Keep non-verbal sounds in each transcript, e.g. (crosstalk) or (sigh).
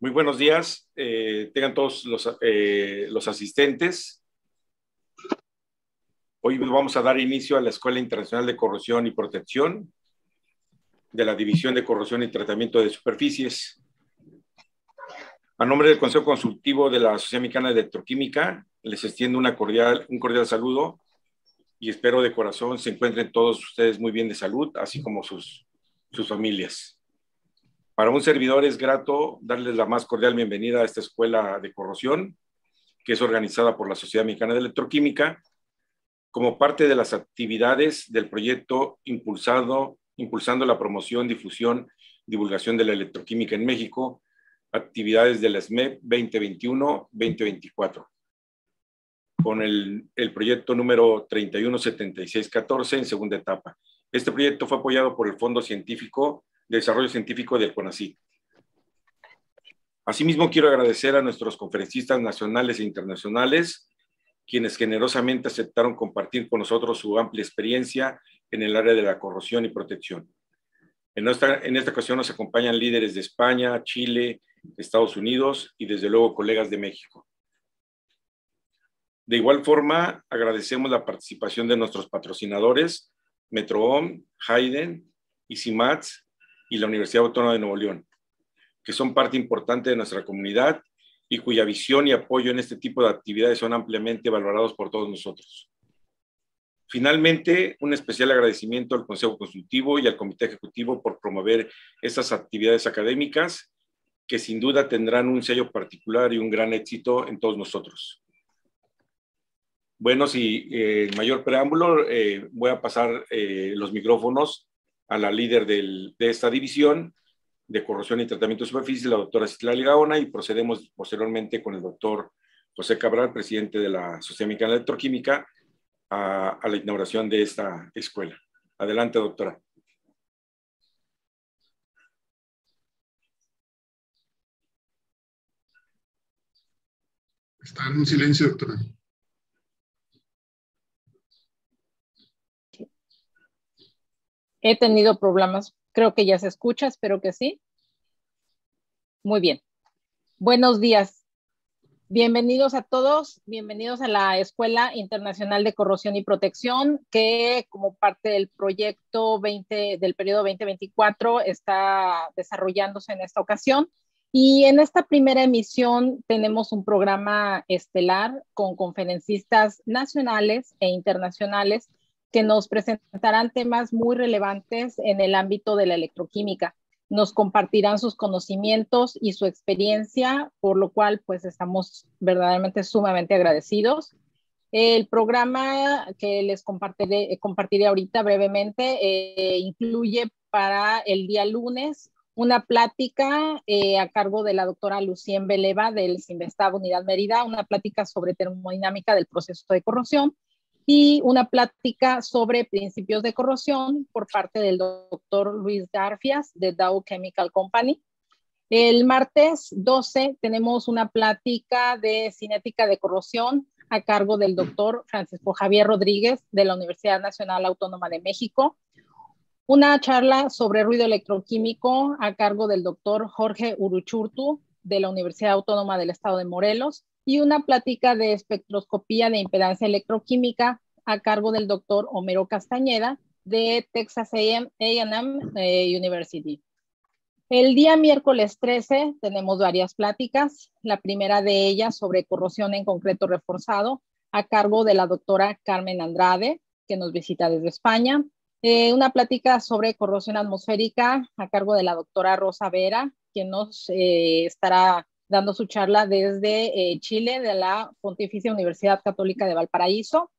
Muy buenos días, eh, tengan todos los, eh, los asistentes. Hoy vamos a dar inicio a la Escuela Internacional de Corrosión y Protección de la División de Corrosión y Tratamiento de Superficies. A nombre del Consejo Consultivo de la Sociedad Mexicana de Electroquímica, les extiendo cordial, un cordial saludo y espero de corazón se encuentren todos ustedes muy bien de salud, así como sus, familias. Para un servidor es grato darles la más cordial bienvenida a esta escuela de corrosión, que es organizada por la Sociedad Mexicana de Electroquímica, como parte de las actividades del proyecto impulsado, impulsando la promoción, difusión, divulgación de la electroquímica en México, actividades de la SMEP 2021-2024, con el, proyecto número 317614 en segunda etapa. Este proyecto fue apoyado por el Fondo Científico de Desarrollo Científico del CONACYT. Asimismo, quiero agradecer a nuestros conferencistas nacionales e internacionales, quienes generosamente aceptaron compartir con nosotros su amplia experiencia en el área de la corrosión y protección. En esta, en esta ocasión nos acompañan líderes de España, Chile, Estados Unidos y desde luego colegas de México. De igual forma, agradecemos la participación de nuestros patrocinadores, Metroom, Hayden, Easymats y la Universidad Autónoma de Nuevo León, que son parte importante de nuestra comunidad y cuya visión y apoyo en este tipo de actividades son ampliamente valorados por todos nosotros. Finalmente, un especial agradecimiento al Consejo Consultivo y al Comité Ejecutivo por promover estas actividades académicas que sin duda tendrán un sello particular y un gran éxito en todos nosotros. Bueno, sin eh, mayor preámbulo, eh, voy a pasar eh, los micrófonos a la líder de esta división de corrosión y tratamiento de superficie, la doctora Citlali Gaona, y procedemos posteriormente con el doctor José Cabral, presidente de la Sociedad Mexicana de Electroquímica, a, la inauguración de esta escuela. Adelante, doctora. Está en silencio, doctora. He tenido problemas, creo que ya se escucha, espero que sí. Muy bien. Buenos días. Bienvenidos a todos, bienvenidos a la Escuela Internacional de Corrosión y Protección, que como parte del proyecto 20 del periodo 2024 está desarrollándose en esta ocasión. Y en esta primera emisión tenemos un programa estelar con conferencistas nacionales e internacionales que nos presentarán temas muy relevantes en el ámbito de la electroquímica. Nos compartirán sus conocimientos y su experiencia, por lo cual pues estamos verdaderamente sumamente agradecidos. El programa que les compartiré, compartiré ahorita brevemente eh, incluye para el día lunes una plática eh, a cargo de la doctora Lucien Beleva del Sinvestav Unidad Mérida, una plática sobre termodinámica del proceso de corrosión y una plática sobre principios de corrosión por parte del doctor Luis Garfias de Dow Chemical Company. El martes 12 tenemos una plática de cinética de corrosión a cargo del doctor Francisco Javier Rodríguez de la Universidad Nacional Autónoma de México. Una charla sobre ruido electroquímico a cargo del doctor Jorge Uruchurtu de la Universidad Autónoma del Estado de Morelos y una plática de espectroscopía de impedancia electroquímica a cargo del doctor Homero Castañeda de Texas AM, eh, University. El día miércoles 13 tenemos varias pláticas. La primera de ellas sobre corrosión en concreto reforzado a cargo de la doctora Carmen Andrade, que nos visita desde España. Eh, una plática sobre corrosión atmosférica a cargo de la doctora Rosa Vera, quien nos eh, estará dando su charla desde eh, Chile, de la Pontificia Universidad Católica de Valparaíso.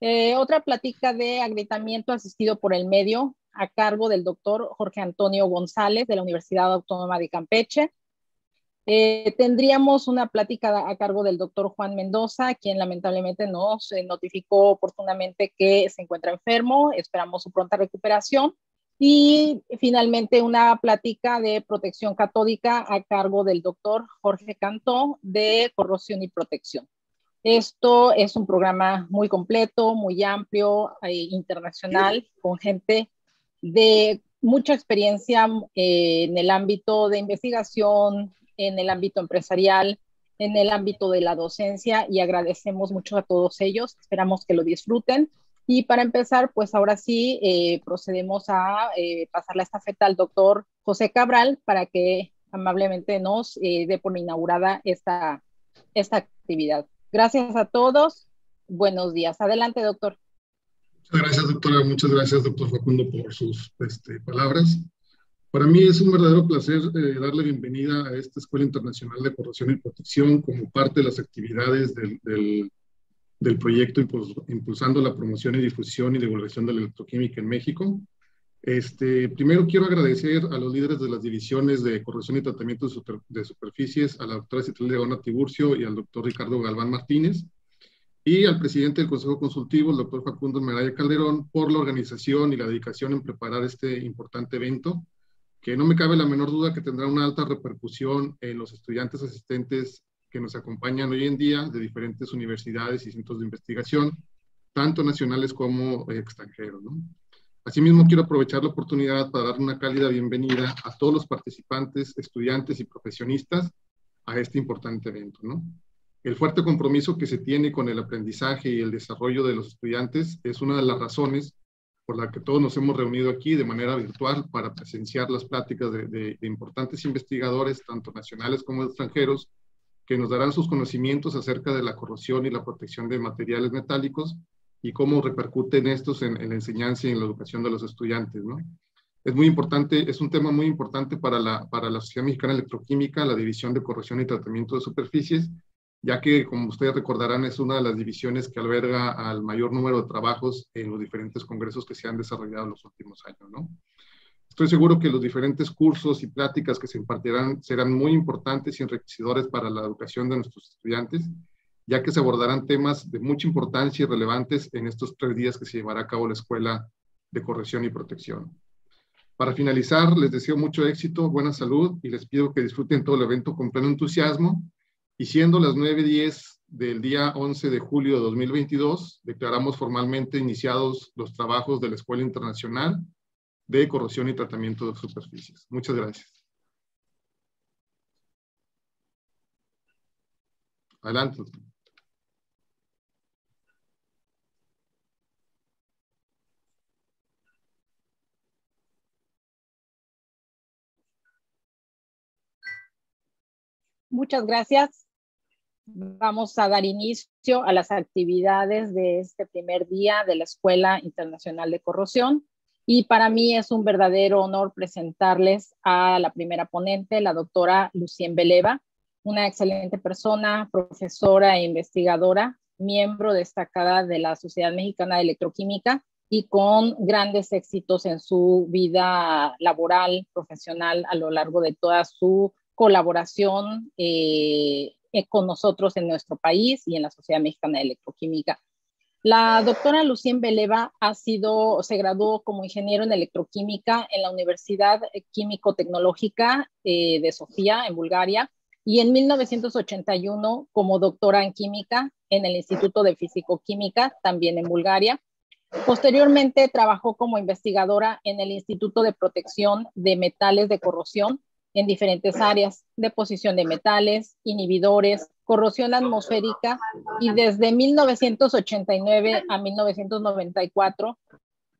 Eh, otra plática de agrietamiento asistido por el medio a cargo del doctor Jorge Antonio González de la Universidad Autónoma de Campeche. Eh, tendríamos una plática a cargo del doctor Juan Mendoza, quien lamentablemente nos notificó oportunamente que se encuentra enfermo. Esperamos su pronta recuperación. Y finalmente una plática de protección catódica a cargo del doctor Jorge Cantó de corrosión y protección. Esto es un programa muy completo, muy amplio, e internacional, con gente de mucha experiencia eh, en el ámbito de investigación, en el ámbito empresarial, en el ámbito de la docencia y agradecemos mucho a todos ellos. Esperamos que lo disfruten. Y para empezar, pues ahora sí eh, procedemos a eh, pasar la estafeta al doctor José Cabral para que amablemente nos eh, dé por inaugurada esta, esta actividad. Gracias a todos. Buenos días. Adelante, doctor. Muchas gracias, doctora. Muchas gracias, doctor Facundo, por sus este, palabras. Para mí es un verdadero placer eh, darle bienvenida a esta Escuela Internacional de Corrosión y Protección como parte de las actividades del, proyecto Impulsando la Promoción y Difusión y Divulgación de la Electroquímica en México. Este, primero quiero agradecer a los líderes de las divisiones de corrosión y tratamiento de, superficies, a la doctora Citlali Leona Tiburcio y al doctor Ricardo Galván Martínez, y al presidente del Consejo Consultivo, el doctor Facundo Meraya Calderón, por la organización y la dedicación en preparar este importante evento que no me cabe la menor duda que tendrá una alta repercusión en los estudiantes asistentes que nos acompañan hoy en día de diferentes universidades y centros de investigación, tanto nacionales como extranjeros. ¿no? Asimismo, quiero aprovechar la oportunidad para dar una cálida bienvenida a todos los participantes, estudiantes y profesionistas a este importante evento. El fuerte compromiso que se tiene con el aprendizaje y el desarrollo de los estudiantes es una de las razones por la que todos nos hemos reunido aquí de manera virtual para presenciar las pláticas de, importantes investigadores, tanto nacionales como extranjeros, que nos darán sus conocimientos acerca de la corrosión y la protección de materiales metálicos y cómo repercuten estos en, la enseñanza y en la educación de los estudiantes. ¿no? Es muy importante, es un tema muy importante para la, para la Sociedad Mexicana Electroquímica, la División de Corrosión y Tratamiento de Superficies, ya que, como ustedes recordarán, es una de las divisiones que alberga al mayor número de trabajos en los diferentes congresos que se han desarrollado en los últimos años, ¿no? Estoy seguro que los diferentes cursos y pláticas que se impartirán serán muy importantes y enriquecedores para la educación de nuestros estudiantes, ya que se abordarán temas de mucha importancia y relevantes en estos tres días que se llevará a cabo la Escuela de Corrección y Protección. Para finalizar, les deseo mucho éxito, buena salud y les pido que disfruten todo el evento con pleno entusiasmo y siendo las 9.10 del día 11 de julio de 2022, declaramos formalmente iniciados los trabajos de la Escuela Internacional de Corrosión y Tratamiento de Superficies. Muchas gracias. Adelante. Muchas gracias vamos a dar inicio a las actividades de este primer día de la Escuela Internacional de Corrosión. Y para mí es un verdadero honor presentarles a la primera ponente, la doctora Lucien Beleva, una excelente persona, profesora e investigadora, miembro destacada de la Sociedad Mexicana de Electroquímica y con grandes éxitos en su vida laboral, profesional a lo largo de toda su colaboración eh, con nosotros en nuestro país y en la Sociedad Mexicana de Electroquímica. La doctora Lucien Beleva se graduó como ingeniero en electroquímica en la Universidad Químico-Tecnológica eh, de Sofía, en Bulgaria, y en 1981 como doctora en química en el Instituto de Físico-Química, también en Bulgaria. Posteriormente trabajó como investigadora en el Instituto de Protección de Metales de Corrosión en diferentes áreas, deposición de metales, inhibidores, corrosión atmosférica y desde 1989 a 1994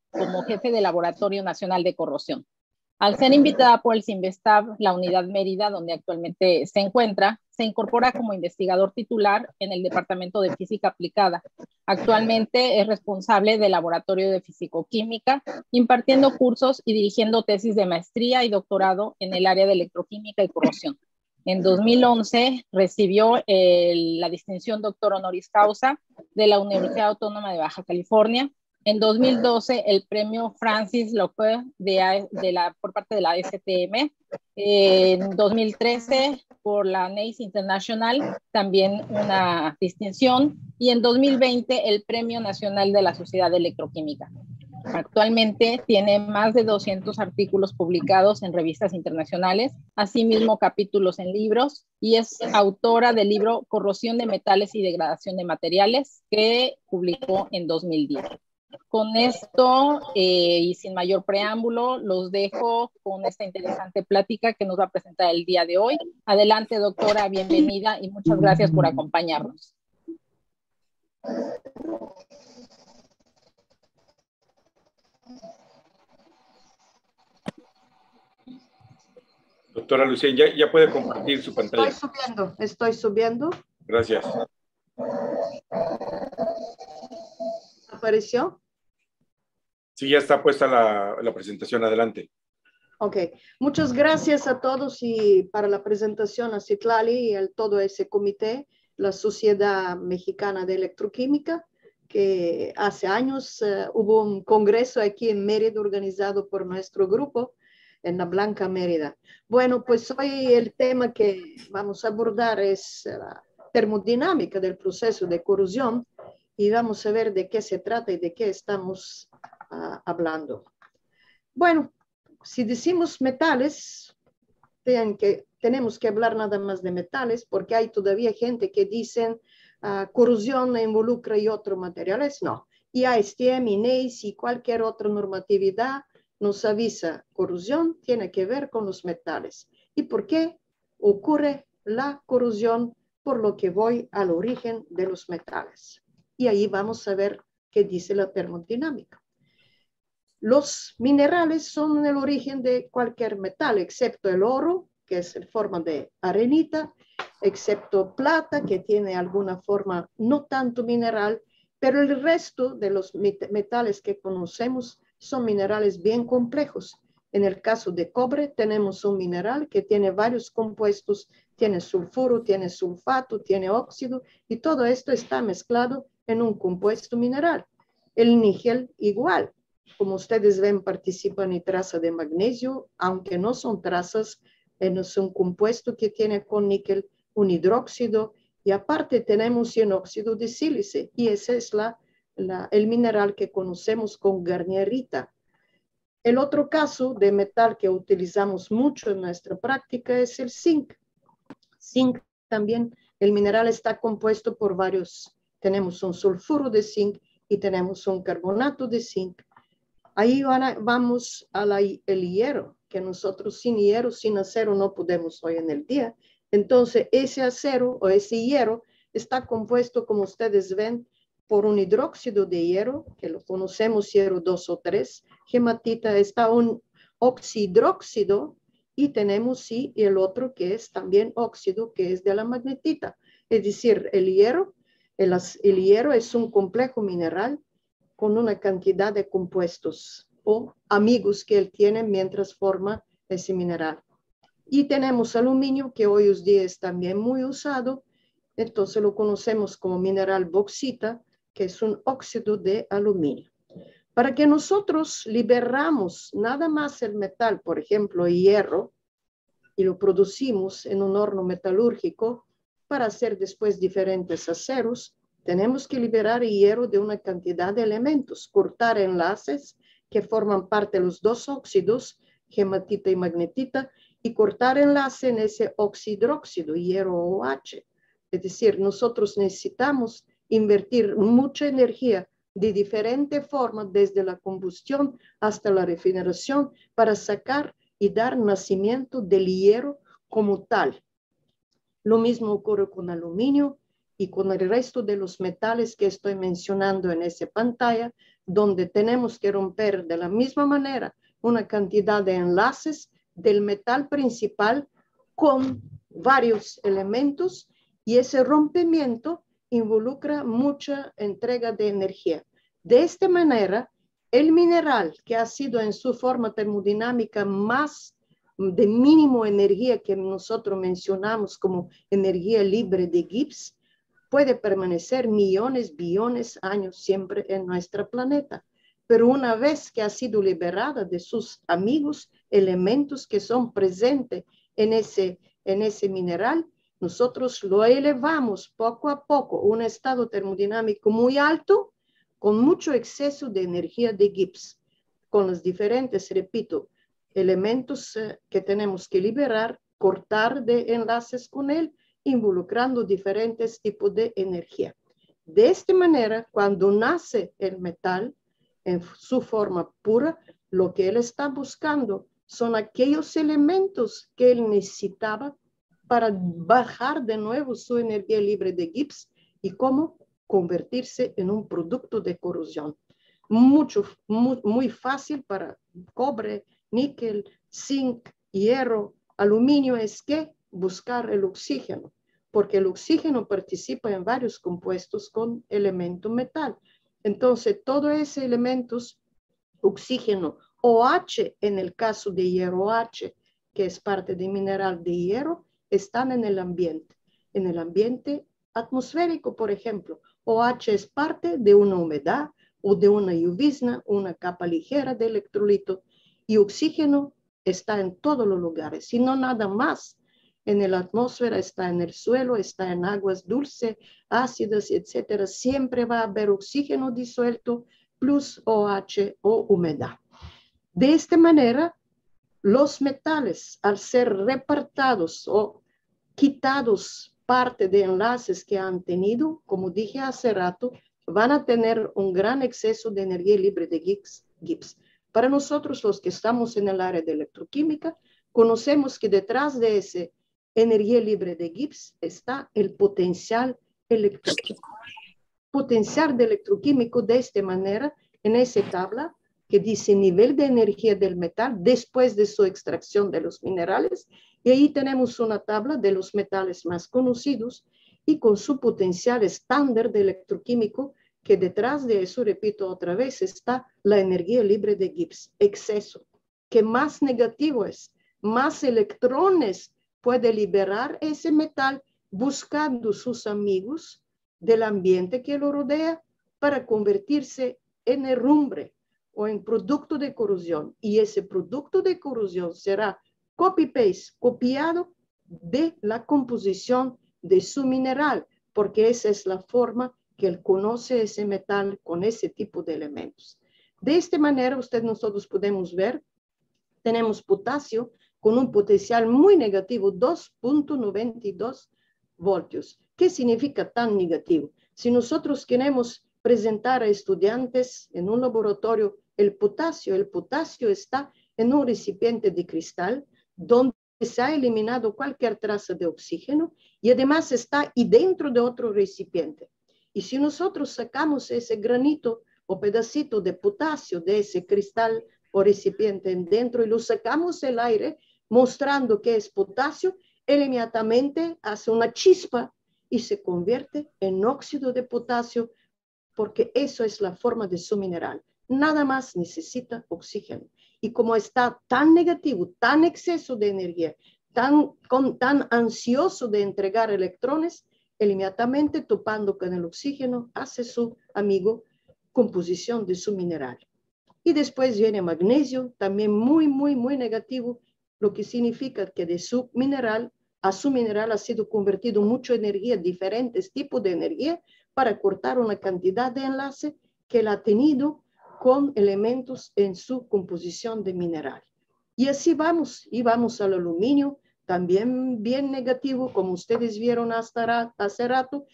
como jefe de Laboratorio Nacional de Corrosión. Al ser invitada por el CIMBESTAB, la unidad Mérida, donde actualmente se encuentra, se incorpora como investigador titular en el Departamento de Física Aplicada. Actualmente es responsable del Laboratorio de Fisicoquímica, impartiendo cursos y dirigiendo tesis de maestría y doctorado en el área de electroquímica y corrosión. En 2011 recibió la distinción doctor honoris causa de la Universidad Autónoma de Baja California en 2012, el premio Francis Lopez de, la, por parte de la STM. En 2013, por la NACE International, también una distinción. Y en 2020, el Premio Nacional de la Sociedad de Electroquímica. Actualmente tiene más de 200 artículos publicados en revistas internacionales, asimismo capítulos en libros, y es autora del libro Corrosión de Metales y Degradación de Materiales, que publicó en 2010. Con esto eh, y sin mayor preámbulo, los dejo con esta interesante plática que nos va a presentar el día de hoy. Adelante, doctora, bienvenida y muchas gracias por acompañarnos. Doctora Lucía, ya, puede compartir su pantalla. Estoy subiendo, estoy subiendo. Gracias. ¿Apareció? Sí, ya está puesta la, presentación. Adelante. Ok, muchas gracias a todos y para la presentación a Citlali y a todo ese comité, la Sociedad Mexicana de Electroquímica, que hace años eh, hubo un congreso aquí en Mérida organizado por nuestro grupo en la Blanca Mérida. Bueno, pues hoy el tema que vamos a abordar es la termodinámica del proceso de corrosión y vamos a ver de qué se trata y de qué estamos ah, hablando. Bueno, si decimos metales, que, tenemos que hablar nada más de metales porque hay todavía gente que dicen uh, corrosión involucra y otros materiales. No, y ASTM, INEIS y cualquier otra normatividad nos avisa corrosión tiene que ver con los metales. ¿Y por qué ocurre la corrosión? Por lo que voy al origen de los metales. Y ahí vamos a ver qué dice la termodinámica. Los minerales son el origen de cualquier metal, excepto el oro, que es en forma de arenita, excepto plata, que tiene alguna forma no tanto mineral, pero el resto de los metales que conocemos son minerales bien complejos. En el caso de cobre tenemos un mineral que tiene varios compuestos, tiene sulfuro, tiene sulfato, tiene óxido y todo esto está mezclado en un compuesto mineral. El níquel igual. Como ustedes ven, participa traza de magnesio, aunque no son trazas, es un compuesto que tiene con níquel un hidróxido y aparte tenemos un óxido de sílice y esa es la el mineral que conocemos con garnierita. El otro caso de metal que utilizamos mucho en nuestra práctica es el zinc. Zinc también, el mineral está compuesto por varios, tenemos un sulfuro de zinc y tenemos un carbonato de zinc. Ahí vamos al hierro, que nosotros sin hierro, sin acero no podemos hoy en el día. Entonces, ese acero o ese hierro está compuesto, como ustedes ven, por un hidróxido de hierro, que lo conocemos hierro 2 o 3, hematita está un oxidróxido y tenemos sí el otro que es también óxido, que es de la magnetita. Es decir, el hierro, el, el hierro es un complejo mineral con una cantidad de compuestos o amigos que él tiene mientras forma ese mineral. Y tenemos aluminio, que hoy en día es también muy usado, entonces lo conocemos como mineral bauxita, que es un óxido de aluminio. Para que nosotros liberamos nada más el metal, por ejemplo, hierro, y lo producimos en un horno metalúrgico para hacer después diferentes aceros, tenemos que liberar hierro de una cantidad de elementos, cortar enlaces que forman parte de los dos óxidos, hematita y magnetita, y cortar enlace en ese oxidróxido, hierro OH. Es decir, nosotros necesitamos invertir mucha energía de diferente forma, desde la combustión hasta la refinación, para sacar y dar nacimiento del hierro como tal. Lo mismo ocurre con aluminio y con el resto de los metales que estoy mencionando en esa pantalla, donde tenemos que romper de la misma manera una cantidad de enlaces del metal principal con varios elementos y ese rompimiento involucra mucha entrega de energía. De esta manera, el mineral que ha sido en su forma termodinámica más de mínimo energía que nosotros mencionamos como energía libre de Gibbs, puede permanecer millones, billones años siempre en nuestro planeta. Pero una vez que ha sido liberada de sus amigos, elementos que son presentes en ese, en ese mineral, nosotros lo elevamos poco a poco, un estado termodinámico muy alto, con mucho exceso de energía de Gibbs, con los diferentes, repito, elementos eh, que tenemos que liberar, cortar de enlaces con él, involucrando diferentes tipos de energía. De esta manera, cuando nace el metal, en su forma pura, lo que él está buscando son aquellos elementos que él necesitaba para bajar de nuevo su energía libre de Gibbs y cómo convertirse en un producto de corrosión. Mucho, muy, fácil para cobre, níquel, zinc, hierro, aluminio es que buscar el oxígeno, porque el oxígeno participa en varios compuestos con elemento metal. Entonces, todos esos elementos, oxígeno, OH en el caso de hierro H, que es parte del mineral de hierro, están en el ambiente. En el ambiente atmosférico, por ejemplo, OH es parte de una humedad o de una llovizna, una capa ligera de electrolito, y oxígeno está en todos los lugares, si no nada más. En la atmósfera está en el suelo, está en aguas dulces, ácidas, etcétera. Siempre va a haber oxígeno disuelto plus OH o humedad. De esta manera, los metales, al ser repartados o quitados parte de enlaces que han tenido, como dije hace rato, van a tener un gran exceso de energía libre de Gibbs. Para nosotros, los que estamos en el área de electroquímica, conocemos que detrás de esa energía libre de Gibbs está el potencial electroquímico. Potencial de electroquímico de esta manera, en esa tabla, que dice nivel de energía del metal después de su extracción de los minerales. Y ahí tenemos una tabla de los metales más conocidos y con su potencial estándar de electroquímico, que detrás de eso, repito otra vez, está la energía libre de Gibbs, exceso, que más negativo es, más electrones puede liberar ese metal buscando sus amigos del ambiente que lo rodea para convertirse en herrumbre, o en producto de corrosión y ese producto de corrosión será copy-paste, copiado de la composición de su mineral, porque esa es la forma que él conoce ese metal con ese tipo de elementos. De esta manera, usted nosotros podemos ver, tenemos potasio con un potencial muy negativo, 2.92 voltios. ¿Qué significa tan negativo? Si nosotros queremos presentar a estudiantes en un laboratorio el potasio. El potasio está en un recipiente de cristal donde se ha eliminado cualquier traza de oxígeno y además está y dentro de otro recipiente. Y si nosotros sacamos ese granito o pedacito de potasio de ese cristal o recipiente dentro y lo sacamos el aire mostrando que es potasio, él inmediatamente hace una chispa y se convierte en óxido de potasio porque eso es la forma de su mineral nada más necesita oxígeno. Y como está tan negativo, tan exceso de energía, tan, tan ansioso de entregar electrones, inmediatamente topando con el oxígeno, hace su amigo composición de su mineral. Y después viene magnesio, también muy, muy, muy negativo, lo que significa que de su mineral a su mineral ha sido convertido mucha energía, diferentes tipos de energía, para cortar una cantidad de enlace que él ha tenido con elementos en su composición de mineral. Y así vamos, y vamos al aluminio, también bien negativo, como ustedes vieron hasta hace rato,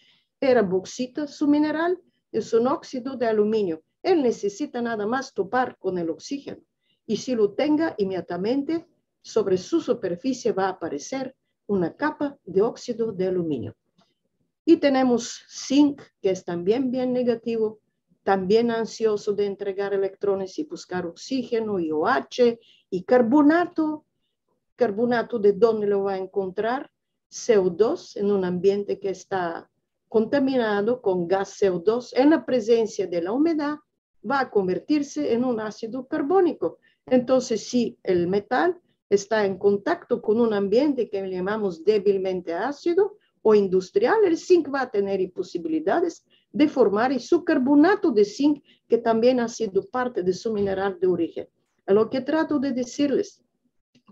era bauxita su mineral, es un óxido de aluminio. Él necesita nada más topar con el oxígeno. Y si lo tenga, inmediatamente sobre su superficie va a aparecer una capa de óxido de aluminio. Y tenemos zinc, que es también bien negativo, también ansioso de entregar electrones y buscar oxígeno y OH y carbonato. Carbonato, ¿de dónde lo va a encontrar? CO2 en un ambiente que está contaminado con gas CO2 en la presencia de la humedad va a convertirse en un ácido carbónico. Entonces, si el metal está en contacto con un ambiente que llamamos débilmente ácido o industrial, el zinc va a tener posibilidades de formar su carbonato de zinc, que también ha sido parte de su mineral de origen. A lo que trato de decirles,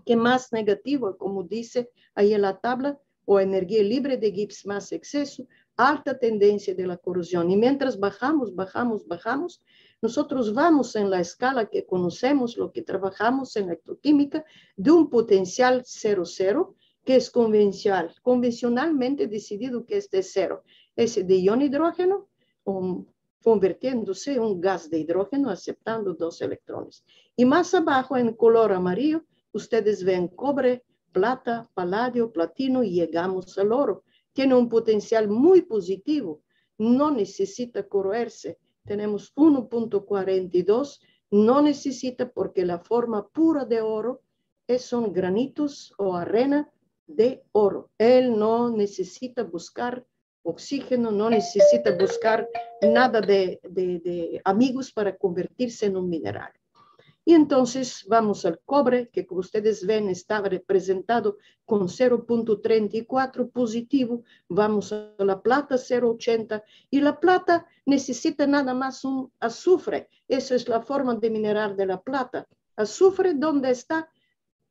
que más negativo, como dice ahí en la tabla, o energía libre de Gibbs más exceso, alta tendencia de la corrosión. Y mientras bajamos, bajamos, bajamos, nosotros vamos en la escala que conocemos, lo que trabajamos en electroquímica, de un potencial 0,0, que es convencional, convencionalmente decidido que es de cero. Es de ion hidrógeno, un convirtiéndose en un gas de hidrógeno aceptando dos electrones. Y más abajo, en color amarillo, ustedes ven cobre, plata, paladio, platino y llegamos al oro. Tiene un potencial muy positivo, no necesita corroerse. Tenemos 1.42, no necesita porque la forma pura de oro son granitos o arena de oro. Él no necesita buscar oxígeno, no necesita buscar nada de, amigos para convertirse en un mineral. Y entonces vamos al cobre, que como ustedes ven está representado con 0.34 positivo. Vamos a la plata 0.80 y la plata necesita nada más un azufre. Esa es la forma de mineral de la plata. Azufre, ¿dónde está?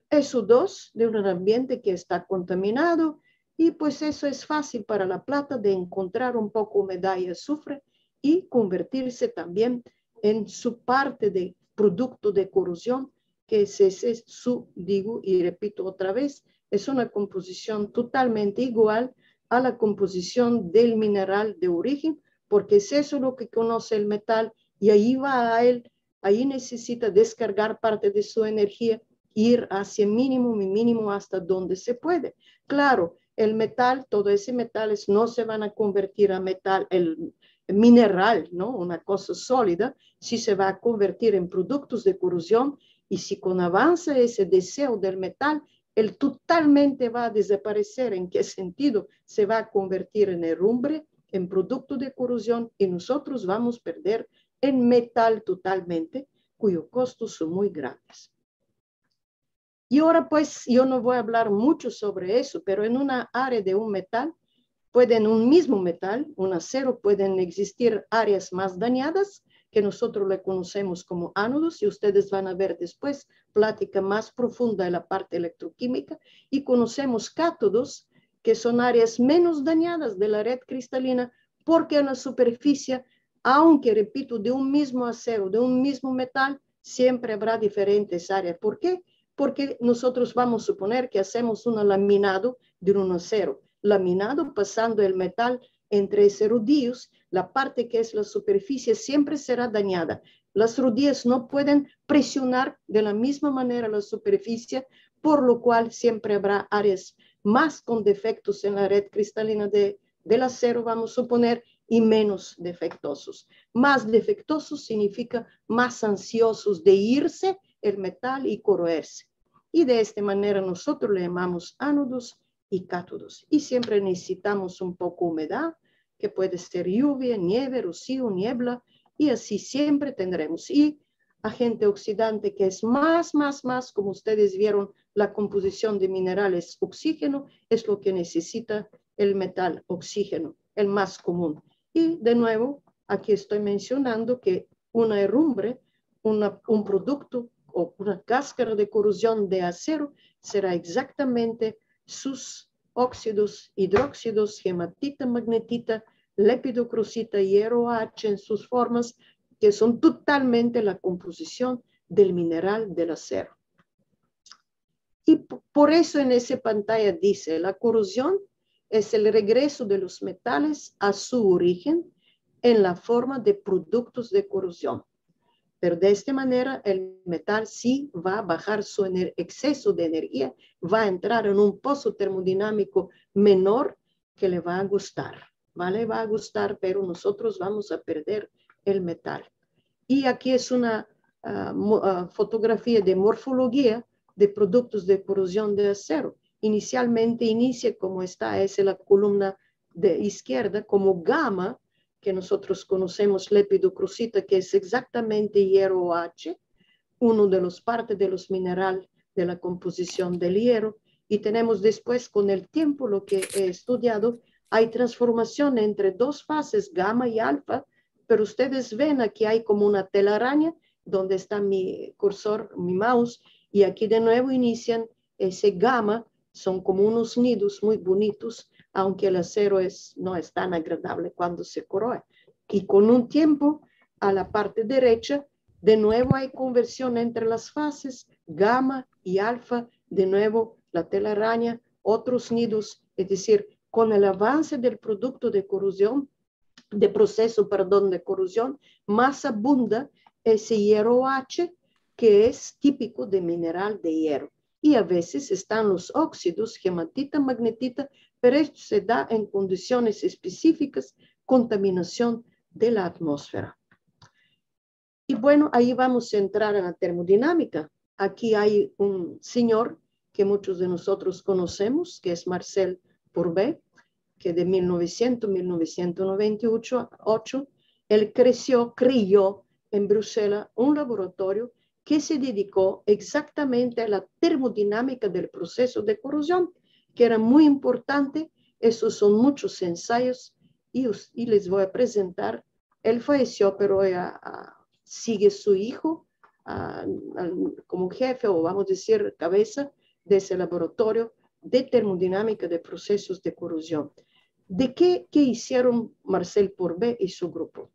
SO2 de un ambiente que está contaminado y pues eso es fácil para la plata de encontrar un poco humedad y azufre y convertirse también en su parte de producto de corrosión, que es ese su, digo y repito otra vez, es una composición totalmente igual a la composición del mineral de origen, porque es eso lo que conoce el metal y ahí va a él, ahí necesita descargar parte de su energía, ir hacia mínimo, mi mínimo hasta donde se puede. Claro, el metal, todo ese metales no se van a convertir a metal, el mineral, ¿no? Una cosa sólida, si se va a convertir en productos de corrosión y si con avance ese deseo del metal, él totalmente va a desaparecer. ¿En qué sentido? Se va a convertir en herrumbre, en producto de corrosión y nosotros vamos a perder en metal totalmente, cuyos costos son muy grandes. Y ahora pues yo no voy a hablar mucho sobre eso, pero en una área de un metal, pueden un mismo metal, un acero, pueden existir áreas más dañadas que nosotros le conocemos como ánodos y ustedes van a ver después plática más profunda de la parte electroquímica y conocemos cátodos que son áreas menos dañadas de la red cristalina porque en la superficie, aunque repito, de un mismo acero, de un mismo metal, siempre habrá diferentes áreas. ¿Por qué? Porque nosotros vamos a suponer que hacemos un laminado de un acero, laminado pasando el metal entre esos rodillos, la parte que es la superficie siempre será dañada. Las rodillas no pueden presionar de la misma manera la superficie, por lo cual siempre habrá áreas más con defectos en la red cristalina de, del acero, vamos a suponer, y menos defectuosos. Más defectuosos significa más ansiosos de irse el metal y corroerse y de esta manera nosotros le llamamos ánodos y cátodos. Y siempre necesitamos un poco humedad, que puede ser lluvia, nieve, rocío, niebla, y así siempre tendremos. Y agente oxidante que es más, más, más, como ustedes vieron, la composición de minerales oxígeno es lo que necesita el metal oxígeno, el más común. Y de nuevo, aquí estoy mencionando que una herrumbre, un producto o una cáscara de corrosión de acero será exactamente sus óxidos, hidróxidos, hematita, magnetita, lepidocrosita, hierro H en sus formas, que son totalmente la composición del mineral del acero. Y por eso en esa pantalla dice, la corrosión es el regreso de los metales a su origen en la forma de productos de corrosión. Pero de esta manera el metal sí va a bajar su exceso de energía, va a entrar en un pozo termodinámico menor que le va a gustar, ¿vale? Va a gustar, pero nosotros vamos a perder el metal. Y aquí es una ah, ah, fotografía de morfología de productos de corrosión de acero. Inicialmente inicia como está, es la columna de izquierda, como gamma, que nosotros conocemos lepidocrosita, que es exactamente hierro H, uno de los partes de los minerales de la composición del hierro. Y tenemos después, con el tiempo, lo que he estudiado, hay transformación entre dos fases, gamma y alfa, pero ustedes ven aquí hay como una telaraña donde está mi cursor, mi mouse, y aquí de nuevo inician ese gamma, son como unos nidos muy bonitos, aunque el acero no es tan agradable cuando se corroe. Y con un tiempo, a la parte derecha, de nuevo hay conversión entre las fases, gamma y alfa, de nuevo la telaraña, otros nidos, es decir, con el avance del producto de corrosión, de proceso, perdón, de corrosión, más abunda ese hierro H, que es típico de mineral de hierro. Y a veces están los óxidos, hematita, magnetita, pero esto se da en condiciones específicas, contaminación de la atmósfera. Y bueno, ahí vamos a entrar en la termodinámica. Aquí hay un señor que muchos de nosotros conocemos, que es Marcel Pourbet, que de 1900 a 1998, él creció, crió en Bruselas un laboratorio que se dedicó exactamente a la termodinámica del proceso de corrosión, que era muy importante. Esos son muchos ensayos y, y les voy a presentar. Él falleció, pero sigue su hijo como jefe o vamos a decir cabeza de ese laboratorio de termodinámica de procesos de corrosión. ¿De qué, qué hicieron Marcel Pourbet y su grupo?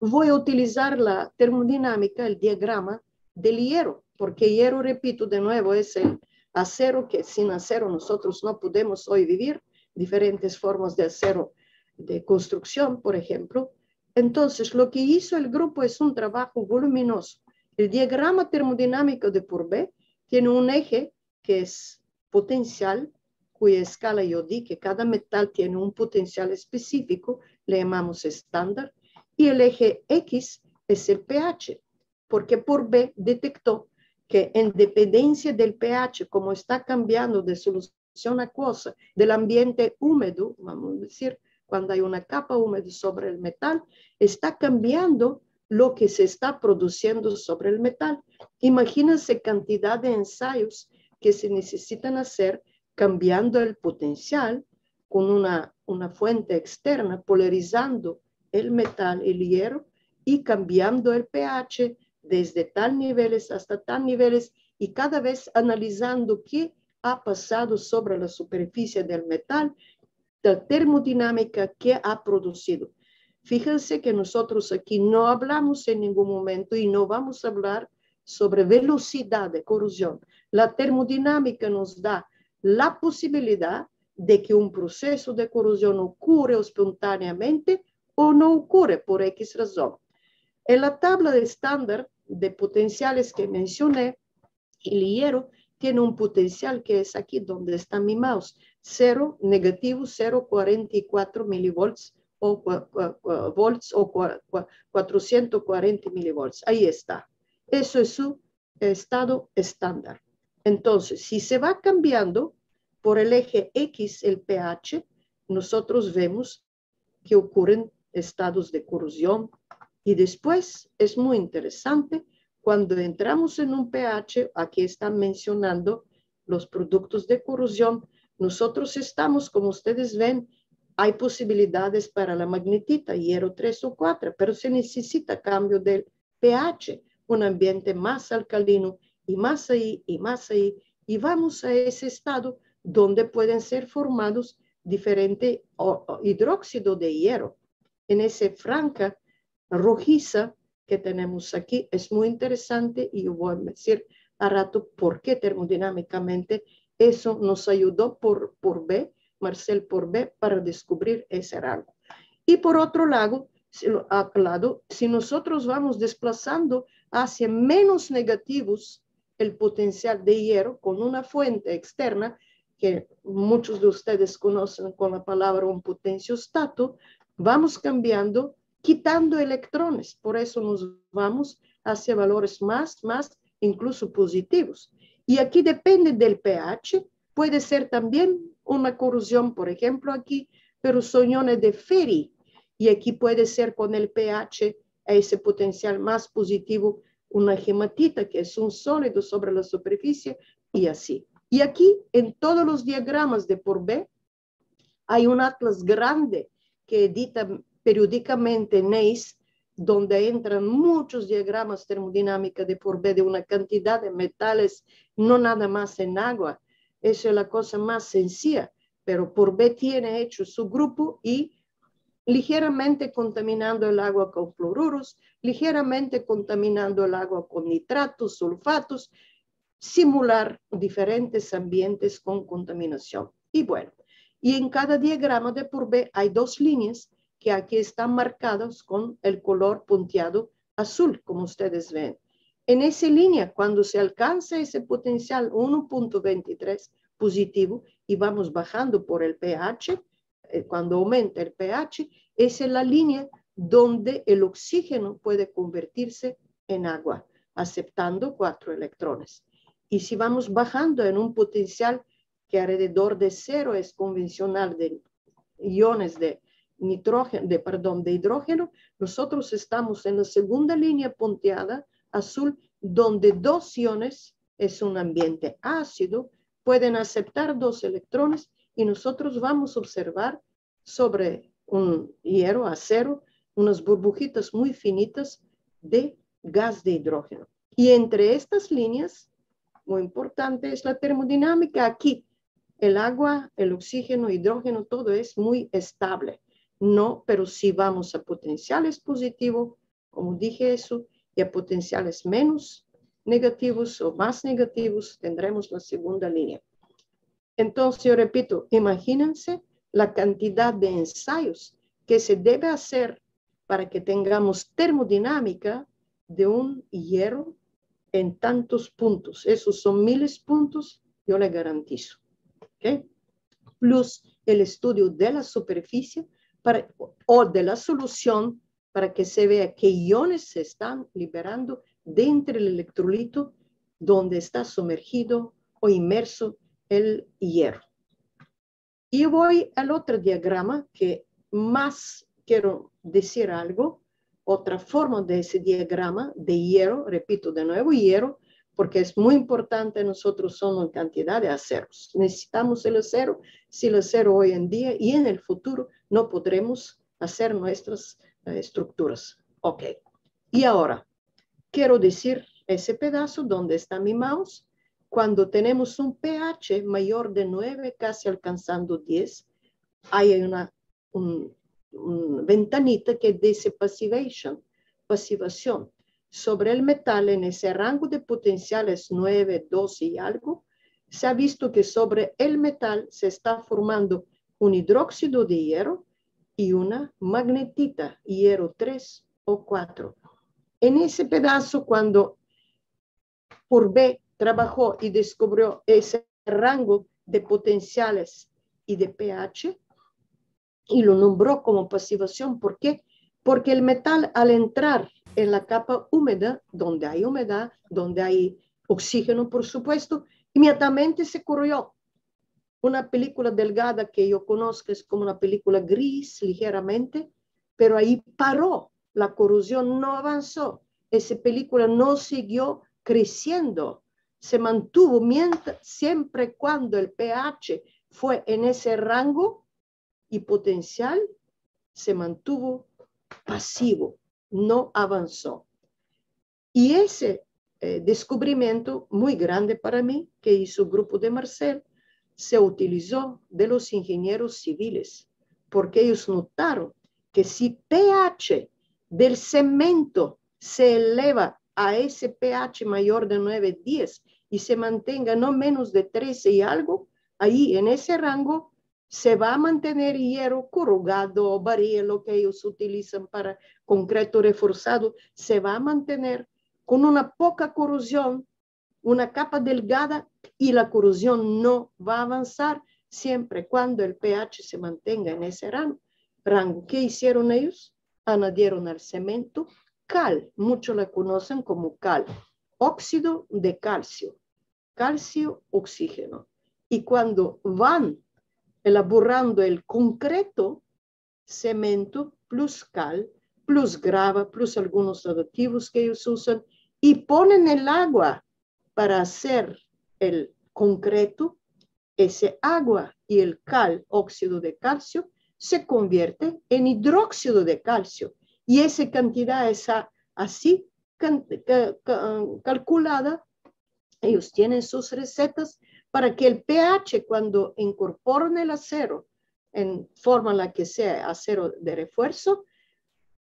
Voy a utilizar la termodinámica, el diagrama del hierro, porque hierro, repito de nuevo, es el acero que sin acero nosotros no podemos hoy vivir, diferentes formas de acero de construcción, por ejemplo. Entonces, lo que hizo el grupo es un trabajo voluminoso. El diagrama termodinámico de Pourbet tiene un eje que es potencial, cuya escala yo di que cada metal tiene un potencial específico, le llamamos estándar, y el eje X es el pH, porque por detectó que en dependencia del pH, como está cambiando de solución acuosa del ambiente húmedo, vamos a decir, cuando hay una capa húmeda sobre el metal, está cambiando lo que se está produciendo sobre el metal. Imagínense cantidad de ensayos que se necesitan hacer cambiando el potencial con una, una fuente externa, polarizando el metal, el hierro, y cambiando el pH desde tal niveles hasta tal niveles y cada vez analizando qué ha pasado sobre la superficie del metal, la termodinámica que ha producido. Fíjense que nosotros aquí no hablamos en ningún momento y no vamos a hablar sobre velocidad de corrosión. La termodinámica nos da la posibilidad de que un proceso de corrosión ocurre espontáneamente o no ocurre por X razón. En la tabla de estándar de potenciales que mencioné, el hierro tiene un potencial que es aquí donde está mi mouse, 0, negativo 0,44 milivolts o, volts o 440 milivolts. Ahí está. Eso es su estado estándar. Entonces, si se va cambiando por el eje X, el pH, nosotros vemos que ocurren estados de corrosión y después es muy interesante cuando entramos en un pH, aquí están mencionando los productos de corrosión, nosotros estamos, como ustedes ven, hay posibilidades para la magnetita, hierro 3 o 4, pero se necesita cambio del pH, un ambiente más alcalino y más ahí y más ahí, y vamos a ese estado donde pueden ser formados diferentes hidróxido de hierro. En esa franca rojiza que tenemos aquí es muy interesante y yo voy a decir a rato por qué termodinámicamente eso nos ayudó por, por B, Marcel por B, para descubrir ese rango. Y por otro lado, lado, si nosotros vamos desplazando hacia menos negativos el potencial de hierro con una fuente externa que muchos de ustedes conocen con la palabra un potenciostato, vamos cambiando, quitando electrones. Por eso nos vamos hacia valores más, más incluso positivos. Y aquí depende del pH, puede ser también una corrosión, por ejemplo, aquí, pero son iones de Ferri. Y aquí puede ser con el pH, ese potencial más positivo, una hematita, que es un sólido sobre la superficie, y así. Y aquí, en todos los diagramas de por B, hay un atlas grande que edita periódicamente NACE, donde entran muchos diagramas termodinámicos de por B de una cantidad de metales, no nada más en agua. Eso es la cosa más sencilla, pero por B tiene hecho su grupo y ligeramente contaminando el agua con fluoruros, ligeramente contaminando el agua con nitratos, sulfatos, simular diferentes ambientes con contaminación. Y bueno, y en cada diagrama de por B hay dos líneas que aquí están marcados con el color punteado azul, como ustedes ven. En esa línea, cuando se alcanza ese potencial 1.23 positivo y vamos bajando por el pH, eh, cuando aumenta el pH, esa es la línea donde el oxígeno puede convertirse en agua, aceptando cuatro electrones. Y si vamos bajando en un potencial que alrededor de cero es convencional de iones de nitrógeno, de, perdón, de hidrógeno, nosotros estamos en la segunda línea punteada azul, donde dos iones, es un ambiente ácido, pueden aceptar dos electrones y nosotros vamos a observar sobre un hierro, acero, unas burbujitas muy finitas de gas de hidrógeno. Y entre estas líneas, muy importante es la termodinámica. Aquí el agua, el oxígeno, hidrógeno, todo es muy estable. No, pero si vamos a potenciales positivos, como dije eso, y a potenciales menos negativos o más negativos, tendremos la segunda línea. Entonces, yo repito, imagínense la cantidad de ensayos que se debe hacer para que tengamos termodinámica de un hierro en tantos puntos. Esos son miles puntos, yo le garantizo. ¿okay? Plus el estudio de la superficie para, o de la solución para que se vea qué iones se están liberando dentro del electrolito donde está sumergido o inmerso el hierro. Y voy al otro diagrama que más quiero decir algo, otra forma de ese diagrama de hierro, repito de nuevo, hierro, porque es muy importante, nosotros somos cantidad de aceros. Necesitamos el acero, si el acero hoy en día y en el futuro no podremos hacer nuestras estructuras. Ok. Y ahora, quiero decir ese pedazo donde está mi mouse. Cuando tenemos un pH mayor de 9, casi alcanzando 10, hay una ventanita que dice passivation, pasivación. Sobre el metal en ese rango de potenciales 9, 12 y algo, se ha visto que sobre el metal se está formando un hidróxido de hierro y una magnetita, hierro 3 o 4. En ese pedazo, cuando B trabajó y descubrió ese rango de potenciales y de pH, y lo nombró como pasivación. ¿Por qué? Porque el metal al entrar en la capa húmeda, donde hay humedad, donde hay oxígeno, por supuesto, inmediatamente se corrió. Una película delgada que yo conozco es como una película gris ligeramente, pero ahí paró, la corrosión no avanzó, esa película no siguió creciendo, se mantuvo mientras, siempre cuando el pH fue en ese rango y potencial, se mantuvo pasivo, no avanzó. Y ese eh, descubrimiento muy grande para mí que hizo el grupo de Marcel, se utilizó de los ingenieros civiles, porque ellos notaron que si pH del cemento se eleva a ese pH mayor de 9, 10 y se mantenga no menos de 13 y algo, ahí en ese rango se va a mantener hierro corrugado o lo que ellos utilizan para concreto reforzado, se va a mantener con una poca corrosión, una capa delgada y la corrosión no va a avanzar siempre cuando el pH se mantenga en ese rango. ¿Qué hicieron ellos? Añadieron al cemento cal, muchos la conocen como cal, óxido de calcio, calcio, oxígeno. Y cuando van elaborando el concreto, cemento plus cal, plus grava, plus algunos aditivos que ellos usan, y ponen el agua para hacer el concreto, ese agua y el cal, óxido de calcio, se convierte en hidróxido de calcio. Y esa cantidad es así calculada. Ellos tienen sus recetas para que el pH, cuando incorporan el acero en forma en la que sea acero de refuerzo,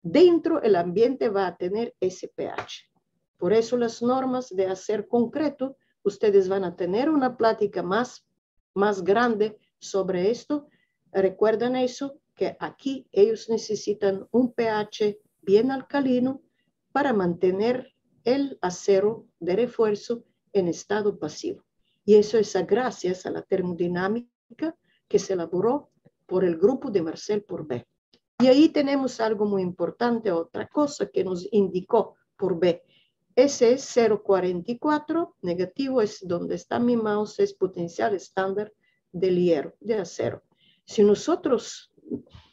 dentro el ambiente va a tener ese pH. Por eso las normas de hacer concreto ustedes van a tener una plática más, más grande sobre esto. Recuerden eso, que aquí ellos necesitan un pH bien alcalino para mantener el acero de refuerzo en estado pasivo. Y eso es gracias a la termodinámica que se elaboró por el grupo de Marcel B. Y ahí tenemos algo muy importante, otra cosa que nos indicó por B. Ese es 0.44, negativo es donde está mi mouse, es potencial estándar del hierro, de acero. Si nosotros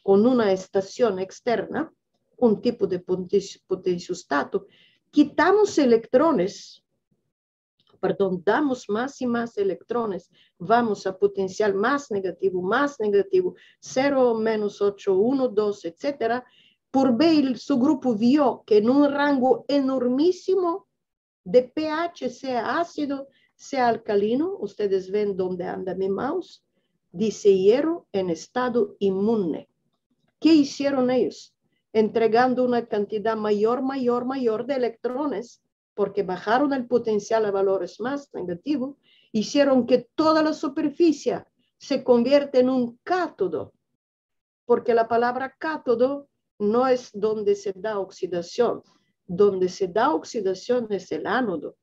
con una estación externa, un tipo de potenciostato, quitamos electrones, perdón, damos más y más electrones, vamos a potencial más negativo, más negativo, 0, menos 8, 1, 2, etcétera, por B, su grupo vio que en un rango enormísimo de pH, sea ácido, sea alcalino, ustedes ven dónde anda mi mouse, dice hierro en estado inmune. ¿Qué hicieron ellos? Entregando una cantidad mayor, mayor, mayor de electrones, porque bajaron el potencial a valores más negativos, hicieron que toda la superficie se convierta en un cátodo, porque la palabra cátodo no es donde se da oxidación, donde se da oxidación es el ánodo.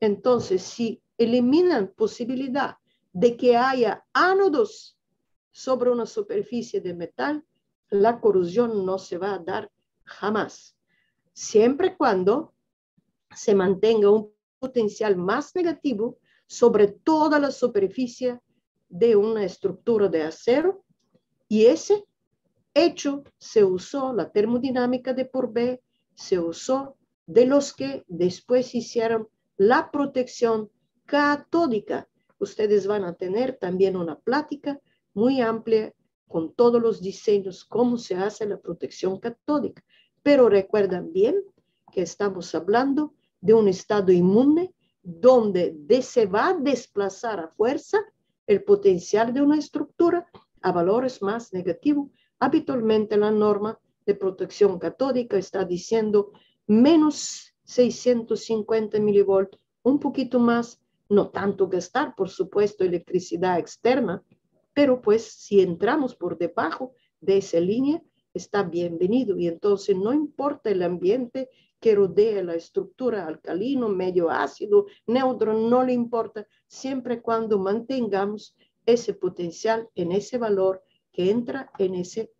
Entonces, si eliminan posibilidad de que haya ánodos sobre una superficie de metal, la corrosión no se va a dar jamás. Siempre cuando se mantenga un potencial más negativo sobre toda la superficie de una estructura de acero y ese hecho se usó la termodinámica de B, se usó de los que después hicieron la protección catódica. Ustedes van a tener también una plática muy amplia con todos los diseños, cómo se hace la protección catódica. Pero recuerdan bien que estamos hablando de un estado inmune donde se va a desplazar a fuerza el potencial de una estructura a valores más negativos. Habitualmente la norma de protección catódica está diciendo menos 650 milivolts, un poquito más, no tanto gastar, por supuesto, electricidad externa, pero pues si entramos por debajo de esa línea, está bienvenido y entonces no importa el ambiente que rodea la estructura alcalino, medio ácido, neutro, no le importa, siempre cuando mantengamos ese potencial en ese valor que entra en ese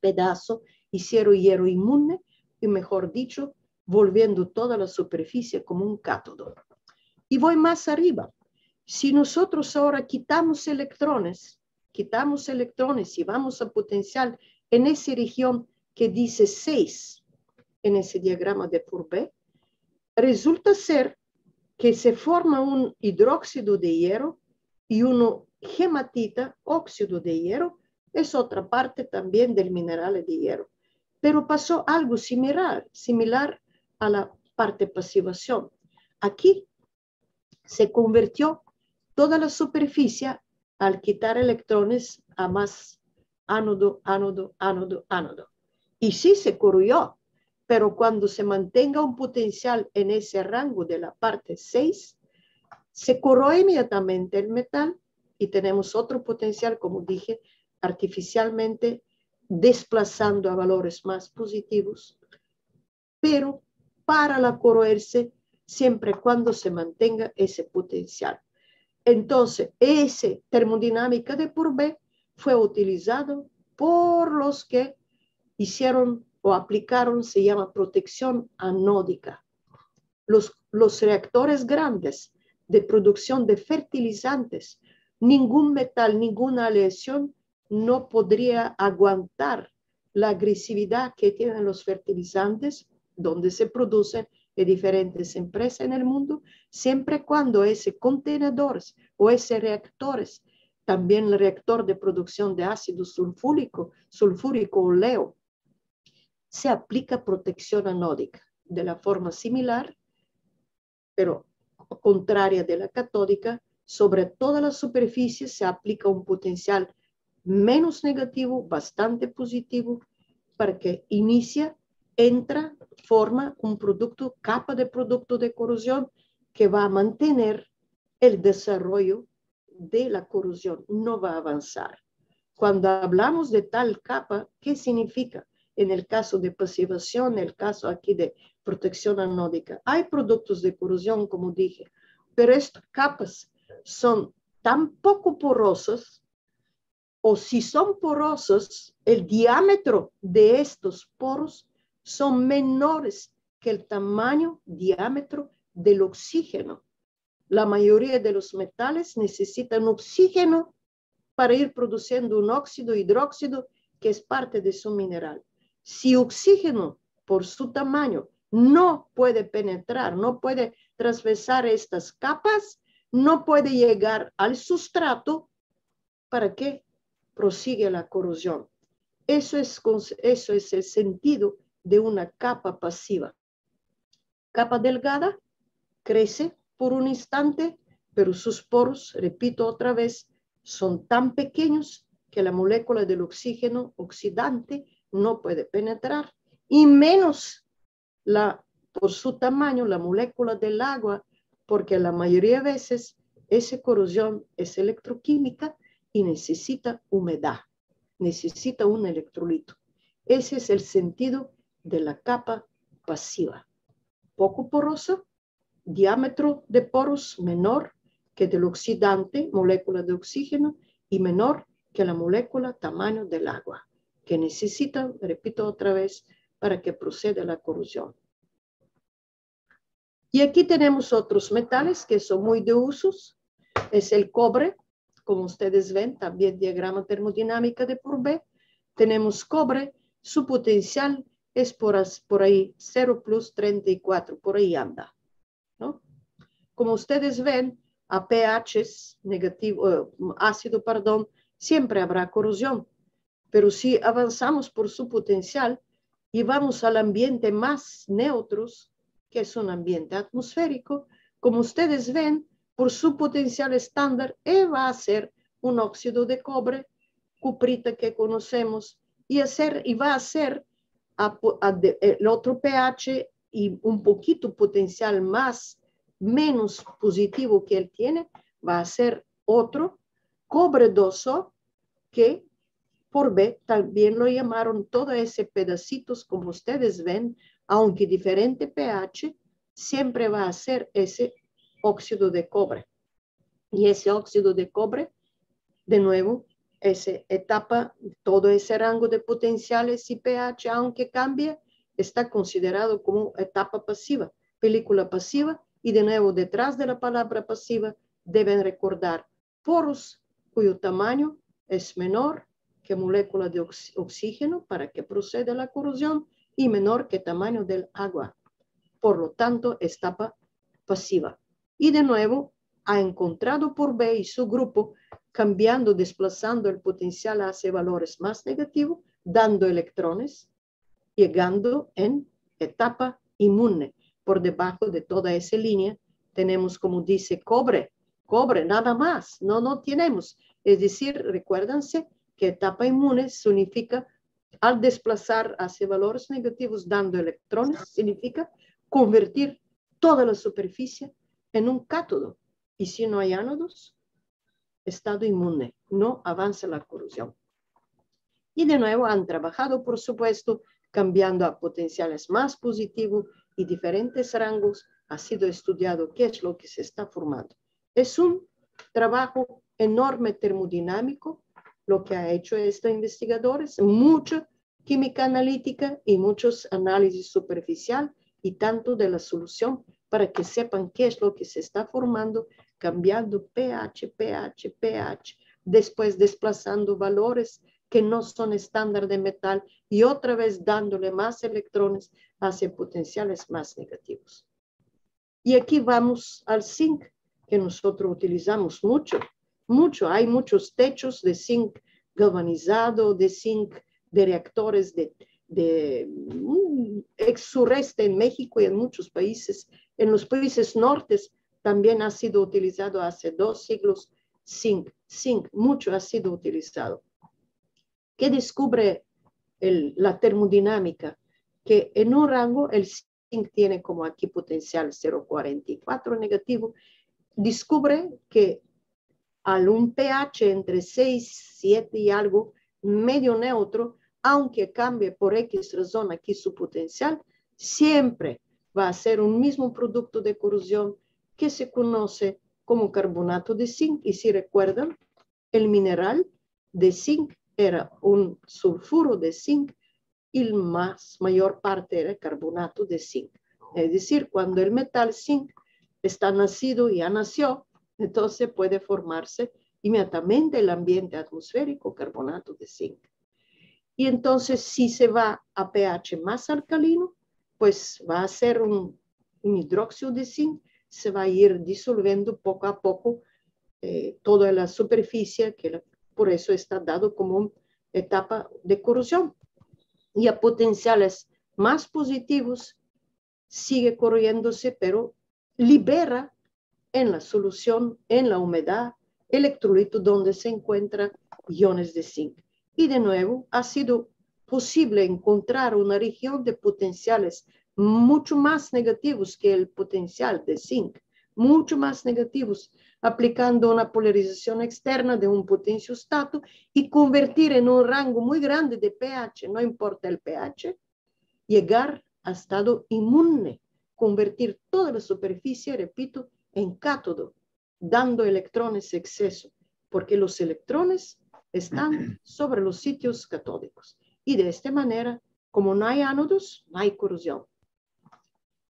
pedazo, hicieron hierro inmune y mejor dicho, volviendo toda la superficie como un cátodo. Y voy más arriba. Si nosotros ahora quitamos electrones, quitamos electrones y vamos a potencial en esa región que dice 6 en ese diagrama de Courbet, resulta ser que se forma un hidróxido de hierro y uno hematita, óxido de hierro, es otra parte también del mineral de hierro. Pero pasó algo similar, similar a la parte pasivación. Aquí se convirtió toda la superficie al quitar electrones a más ánodo, ánodo, ánodo, ánodo. Y sí se corrió, pero cuando se mantenga un potencial en ese rango de la parte 6, se corroe inmediatamente el metal y tenemos otro potencial, como dije, artificialmente desplazando a valores más positivos, pero para la corroerse siempre cuando se mantenga ese potencial. Entonces, ese termodinámica de por B fue utilizado por los que hicieron o aplicaron, se llama protección anódica. Los, los reactores grandes de producción de fertilizantes, ningún metal, ninguna aleación no podría aguantar la agresividad que tienen los fertilizantes donde se producen en diferentes empresas en el mundo, siempre cuando ese contenedores o ese reactores, también el reactor de producción de ácido sulfúrico, sulfúrico o leo, se aplica protección anódica de la forma similar, pero contraria de la catódica, sobre toda la superficie se aplica un potencial menos negativo, bastante positivo, para que inicia, entra, forma un producto, capa de producto de corrosión que va a mantener el desarrollo de la corrosión, no va a avanzar. cuando hablamos de tal capa, ¿qué significa? En el caso de pasivación, en el caso aquí de protección anódica, hay productos de corrosión, como dije, pero estas capas son tan poco porosas, o si son porosos, el diámetro de estos poros son menores que el tamaño, diámetro del oxígeno. La mayoría de los metales necesitan oxígeno para ir produciendo un óxido hidróxido que es parte de su mineral. Si oxígeno, por su tamaño, no puede penetrar, no puede transversar estas capas, no puede llegar al sustrato, ¿para qué? Prosigue la corrosión. Eso es, eso es el sentido de una capa pasiva. Capa delgada crece por un instante, pero sus poros, repito otra vez, son tan pequeños que la molécula del oxígeno oxidante no puede penetrar y menos la, por su tamaño la molécula del agua, porque la mayoría de veces esa corrosión es electroquímica y necesita humedad, necesita un electrolito. Ese es el sentido de la capa pasiva. Poco porosa, diámetro de poros menor que del oxidante, molécula de oxígeno, y menor que la molécula tamaño del agua, que necesita, repito otra vez, para que proceda la corrosión. Y aquí tenemos otros metales que son muy de usos. Es el cobre, como ustedes ven, también diagrama termodinámica de por B. Tenemos cobre, su potencial es por, por ahí 0 plus 34, por ahí anda. Como ustedes ven, a pH negativo, eh, ácido, perdón, siempre habrá corrosión. Pero si avanzamos por su potencial y vamos al ambiente más neutros, que es un ambiente atmosférico, como ustedes ven, por su potencial estándar, él va a ser un óxido de cobre, cuprita que conocemos, y, hacer, y va a ser el otro pH y un poquito potencial más menos positivo que él tiene, va a ser otro cobredoso que por B también lo llamaron todo ese pedacitos como ustedes ven, aunque diferente pH, siempre va a ser ese óxido de cobre. Y ese óxido de cobre, de nuevo, esa etapa, todo ese rango de potenciales y pH, aunque cambie, está considerado como etapa pasiva, película pasiva, y de nuevo, detrás de la palabra pasiva, deben recordar poros cuyo tamaño es menor que molécula de oxígeno para que proceda la corrosión y menor que tamaño del agua. Por lo tanto, etapa pasiva. Y de nuevo, ha encontrado por B y su grupo cambiando, desplazando el potencial hacia valores más negativos, dando electrones, llegando en etapa inmune por debajo de toda esa línea tenemos, como dice, cobre, cobre, nada más, no, no tenemos. Es decir, recuérdense que etapa inmune significa, al desplazar hacia valores negativos dando electrones, significa convertir toda la superficie en un cátodo. Y si no hay ánodos, estado inmune, no avanza la corrosión. Y de nuevo han trabajado, por supuesto, cambiando a potenciales más positivos y diferentes rangos ha sido estudiado qué es lo que se está formando. Es un trabajo enorme termodinámico lo que ha hecho estos investigadores, mucha química analítica y muchos análisis superficial y tanto de la solución para que sepan qué es lo que se está formando, cambiando pH, pH, pH, después desplazando valores que no son estándar de metal y otra vez dándole más electrones hacia potenciales más negativos. Y aquí vamos al zinc, que nosotros utilizamos mucho, mucho. Hay muchos techos de zinc galvanizado, de zinc de reactores de, de ex sureste en México y en muchos países. En los países nortes también ha sido utilizado hace dos siglos zinc. Zinc, mucho ha sido utilizado. ¿Qué descubre la termodinámica? Que en un rango el zinc tiene como aquí potencial 0,44 negativo. Descubre que a un pH entre 6, 7 y algo, medio neutro, aunque cambie por X razón aquí su potencial, siempre va a ser un mismo producto de corrosión que se conoce como carbonato de zinc. Y si recuerdan, el mineral de zinc era un sulfuro de zinc y la más mayor parte era carbonato de zinc. Es decir, cuando el metal zinc está nacido, y ya nació, entonces puede formarse inmediatamente el ambiente atmosférico carbonato de zinc. Y entonces si se va a pH más alcalino, pues va a ser un, hidróxido de zinc, se va a ir disolviendo poco a poco eh, toda la superficie, que por eso está dado como etapa de corrosión. Y a potenciales más positivos sigue corriéndose, pero libera en la solución, en la humedad, electrolito donde se encuentran iones de zinc. Y de nuevo, ha sido posible encontrar una región de potenciales mucho más negativos que el potencial de zinc, mucho más negativos, aplicando una polarización externa de un potenciostato y convertir en un rango muy grande de pH, no importa el pH, llegar a estado inmune, convertir toda la superficie, repito, en cátodo, dando electrones exceso, porque los electrones están sobre los sitios catódicos. Y de esta manera, como no hay ánodos, no hay corrosión.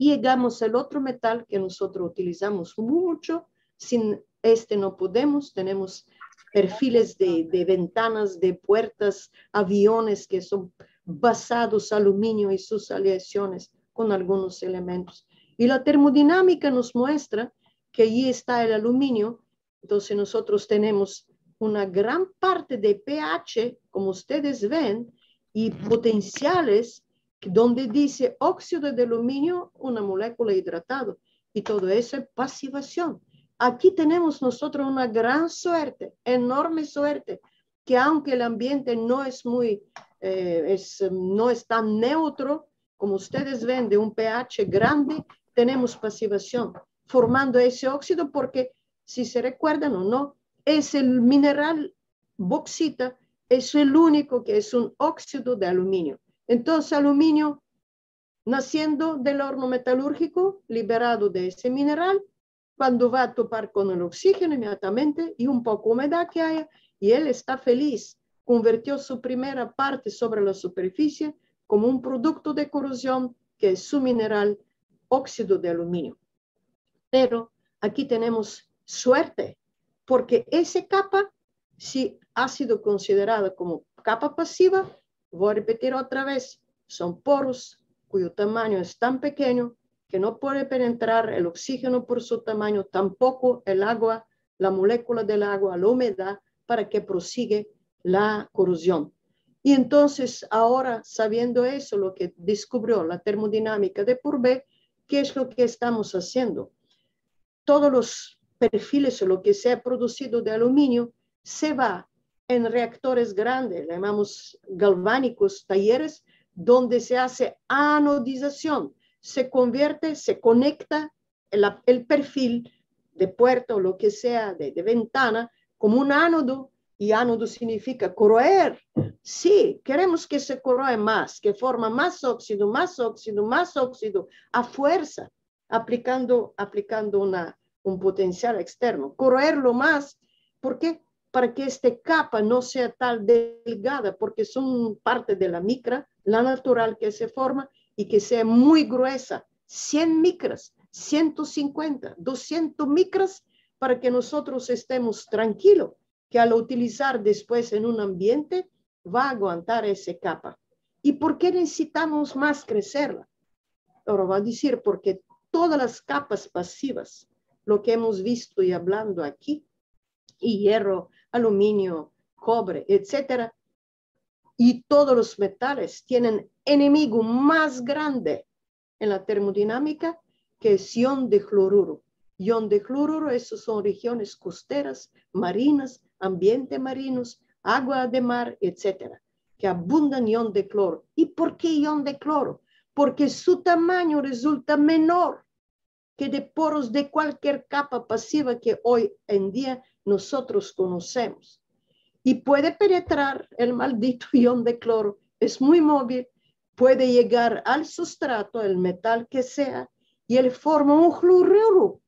Y llegamos al otro metal que nosotros utilizamos mucho, sin este no podemos, tenemos perfiles de, de ventanas, de puertas, aviones que son basados aluminio y sus aleaciones con algunos elementos. Y la termodinámica nos muestra que allí está el aluminio, entonces nosotros tenemos una gran parte de pH, como ustedes ven, y potenciales donde dice óxido de aluminio, una molécula hidratada, y todo eso es pasivación. Aquí tenemos nosotros una gran suerte, enorme suerte, que aunque el ambiente no es muy, eh, es, no es tan neutro, como ustedes ven, de un pH grande, tenemos pasivación, formando ese óxido porque, si se recuerdan o no, es el mineral bauxita, es el único que es un óxido de aluminio. Entonces, aluminio, naciendo del horno metalúrgico, liberado de ese mineral, cuando va a topar con el oxígeno inmediatamente y un poco humedad que haya, y él está feliz, convirtió su primera parte sobre la superficie como un producto de corrosión que es su mineral óxido de aluminio. Pero aquí tenemos suerte, porque esa capa, si ha sido considerada como capa pasiva, voy a repetir otra vez, son poros cuyo tamaño es tan pequeño que no puede penetrar el oxígeno por su tamaño, tampoco el agua, la molécula del agua, la humedad, para que prosigue la corrosión. Y entonces, ahora, sabiendo eso, lo que descubrió la termodinámica de Purbe, ¿qué es lo que estamos haciendo? Todos los perfiles o lo que se ha producido de aluminio se va en reactores grandes, llamamos galvánicos, talleres, donde se hace anodización se convierte, se conecta el, perfil de puerta o lo que sea, de, ventana, como un ánodo, y ánodo significa corroer. Sí, queremos que se corroe más, que forma más óxido, más óxido, más óxido, a fuerza, aplicando, aplicando una, un potencial externo. Corroerlo más, ¿por qué? Para que esta capa no sea tan delgada, porque son parte de la micra, la natural que se forma, y que sea muy gruesa, 100 micras, 150, 200 micras, para que nosotros estemos tranquilos, que al utilizar después en un ambiente va a aguantar esa capa. ¿Y por qué necesitamos más crecerla? Ahora va a decir, porque todas las capas pasivas, lo que hemos visto y hablando aquí, y hierro, aluminio, cobre, etcétera, y todos los metales tienen enemigo más grande en la termodinámica que es ion de cloruro. Ion de cloruro, esas son regiones costeras, marinas, ambiente marinos, agua de mar, etcétera, que abundan ion de cloro. ¿Y por qué ion de cloro? Porque su tamaño resulta menor que de poros de cualquier capa pasiva que hoy en día nosotros conocemos. Y puede penetrar el maldito (laughs) ion de cloro, es muy móvil, puede llegar al sustrato, el metal que sea, y él forma un cloruro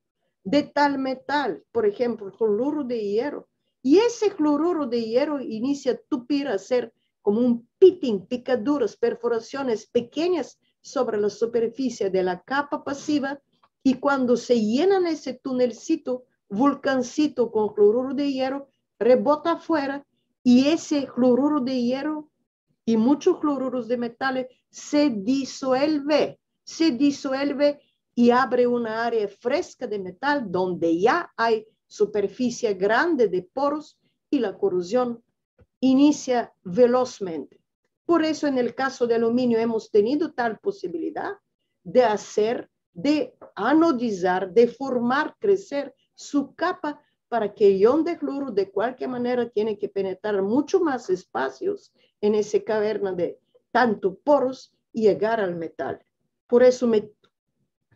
de tal metal, por ejemplo, cloruro de hierro. Y ese cloruro de hierro inicia a tupir, a hacer como un pitting, picaduras, perforaciones pequeñas sobre la superficie de la capa pasiva y cuando se llenan ese tunelcito, volcancito con cloruro de hierro, rebota afuera y ese cloruro de hierro y muchos cloruros de metales se disuelve, se disuelve y abre una área fresca de metal donde ya hay superficie grande de poros y la corrosión inicia velozmente. Por eso en el caso de aluminio hemos tenido tal posibilidad de hacer, de anodizar, de formar, crecer su capa para que el ion de cloro de cualquier manera tiene que penetrar mucho más espacios en esa caverna de tanto poros y llegar al metal. Por eso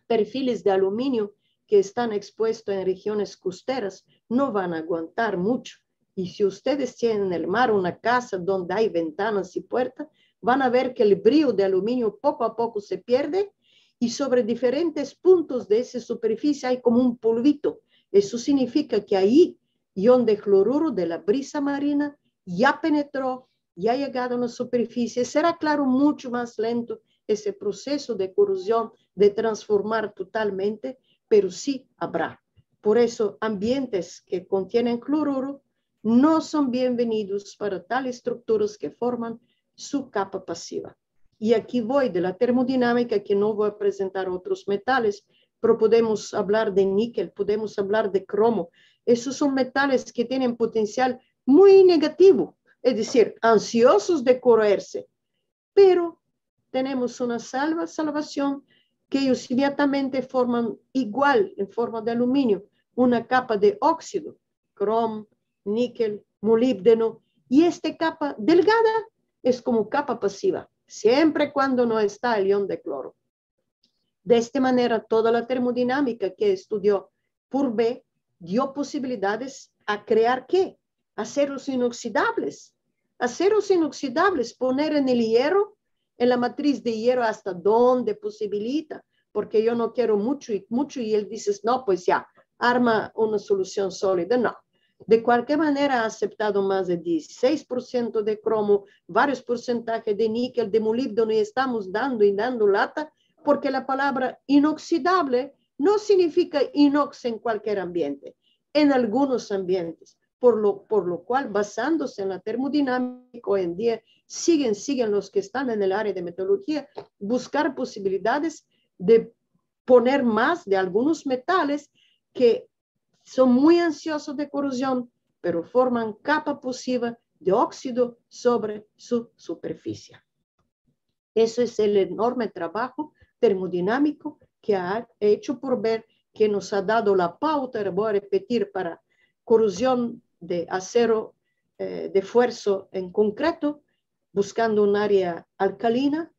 perfiles de aluminio que están expuestos en regiones costeras no van a aguantar mucho y si ustedes tienen en el mar una casa donde hay ventanas y puertas, van a ver que el brillo de aluminio poco a poco se pierde y sobre diferentes puntos de esa superficie hay como un polvito. Eso significa que ahí ion de cloruro de la brisa marina ya penetró, ya ha llegado a la superficie. Será claro mucho más lento ese proceso de corrosión, de transformar totalmente, pero sí habrá. Por eso, ambientes que contienen cloruro no son bienvenidos para tales estructuras que forman su capa pasiva. Y aquí voy de la termodinámica, que no voy a presentar otros metales, pero podemos hablar de níquel, podemos hablar de cromo. Esos son metales que tienen potencial muy negativo, es decir, ansiosos de corroerse, pero tenemos una salva, salvación que ellos inmediatamente forman igual en forma de aluminio, una capa de óxido, cromo, níquel, molíbdeno, y esta capa delgada es como capa pasiva, siempre cuando no está el ion de cloro. De esta manera, toda la termodinámica que estudió B dio posibilidades a crear qué? Aceros inoxidables. Aceros inoxidables, poner en el hierro, en la matriz de hierro hasta donde posibilita, porque yo no quiero mucho y mucho y él dice, no, pues ya, arma una solución sólida. No, de cualquier manera ha aceptado más de 16% de cromo, varios porcentajes de níquel, de molibdeno y estamos dando y dando lata porque la palabra inoxidable no significa inox en cualquier ambiente, en algunos ambientes, por lo, por lo cual basándose en la termodinámica hoy en día siguen, siguen los que están en el área de metodología buscar posibilidades de poner más de algunos metales que son muy ansiosos de corrosión, pero forman capa posiva de óxido sobre su superficie. Eso es el enorme trabajo termodinámico que ha hecho por ver que nos ha dado la pauta, voy a repetir, para corrosión de acero eh, de esfuerzo en concreto, buscando un área alcalina,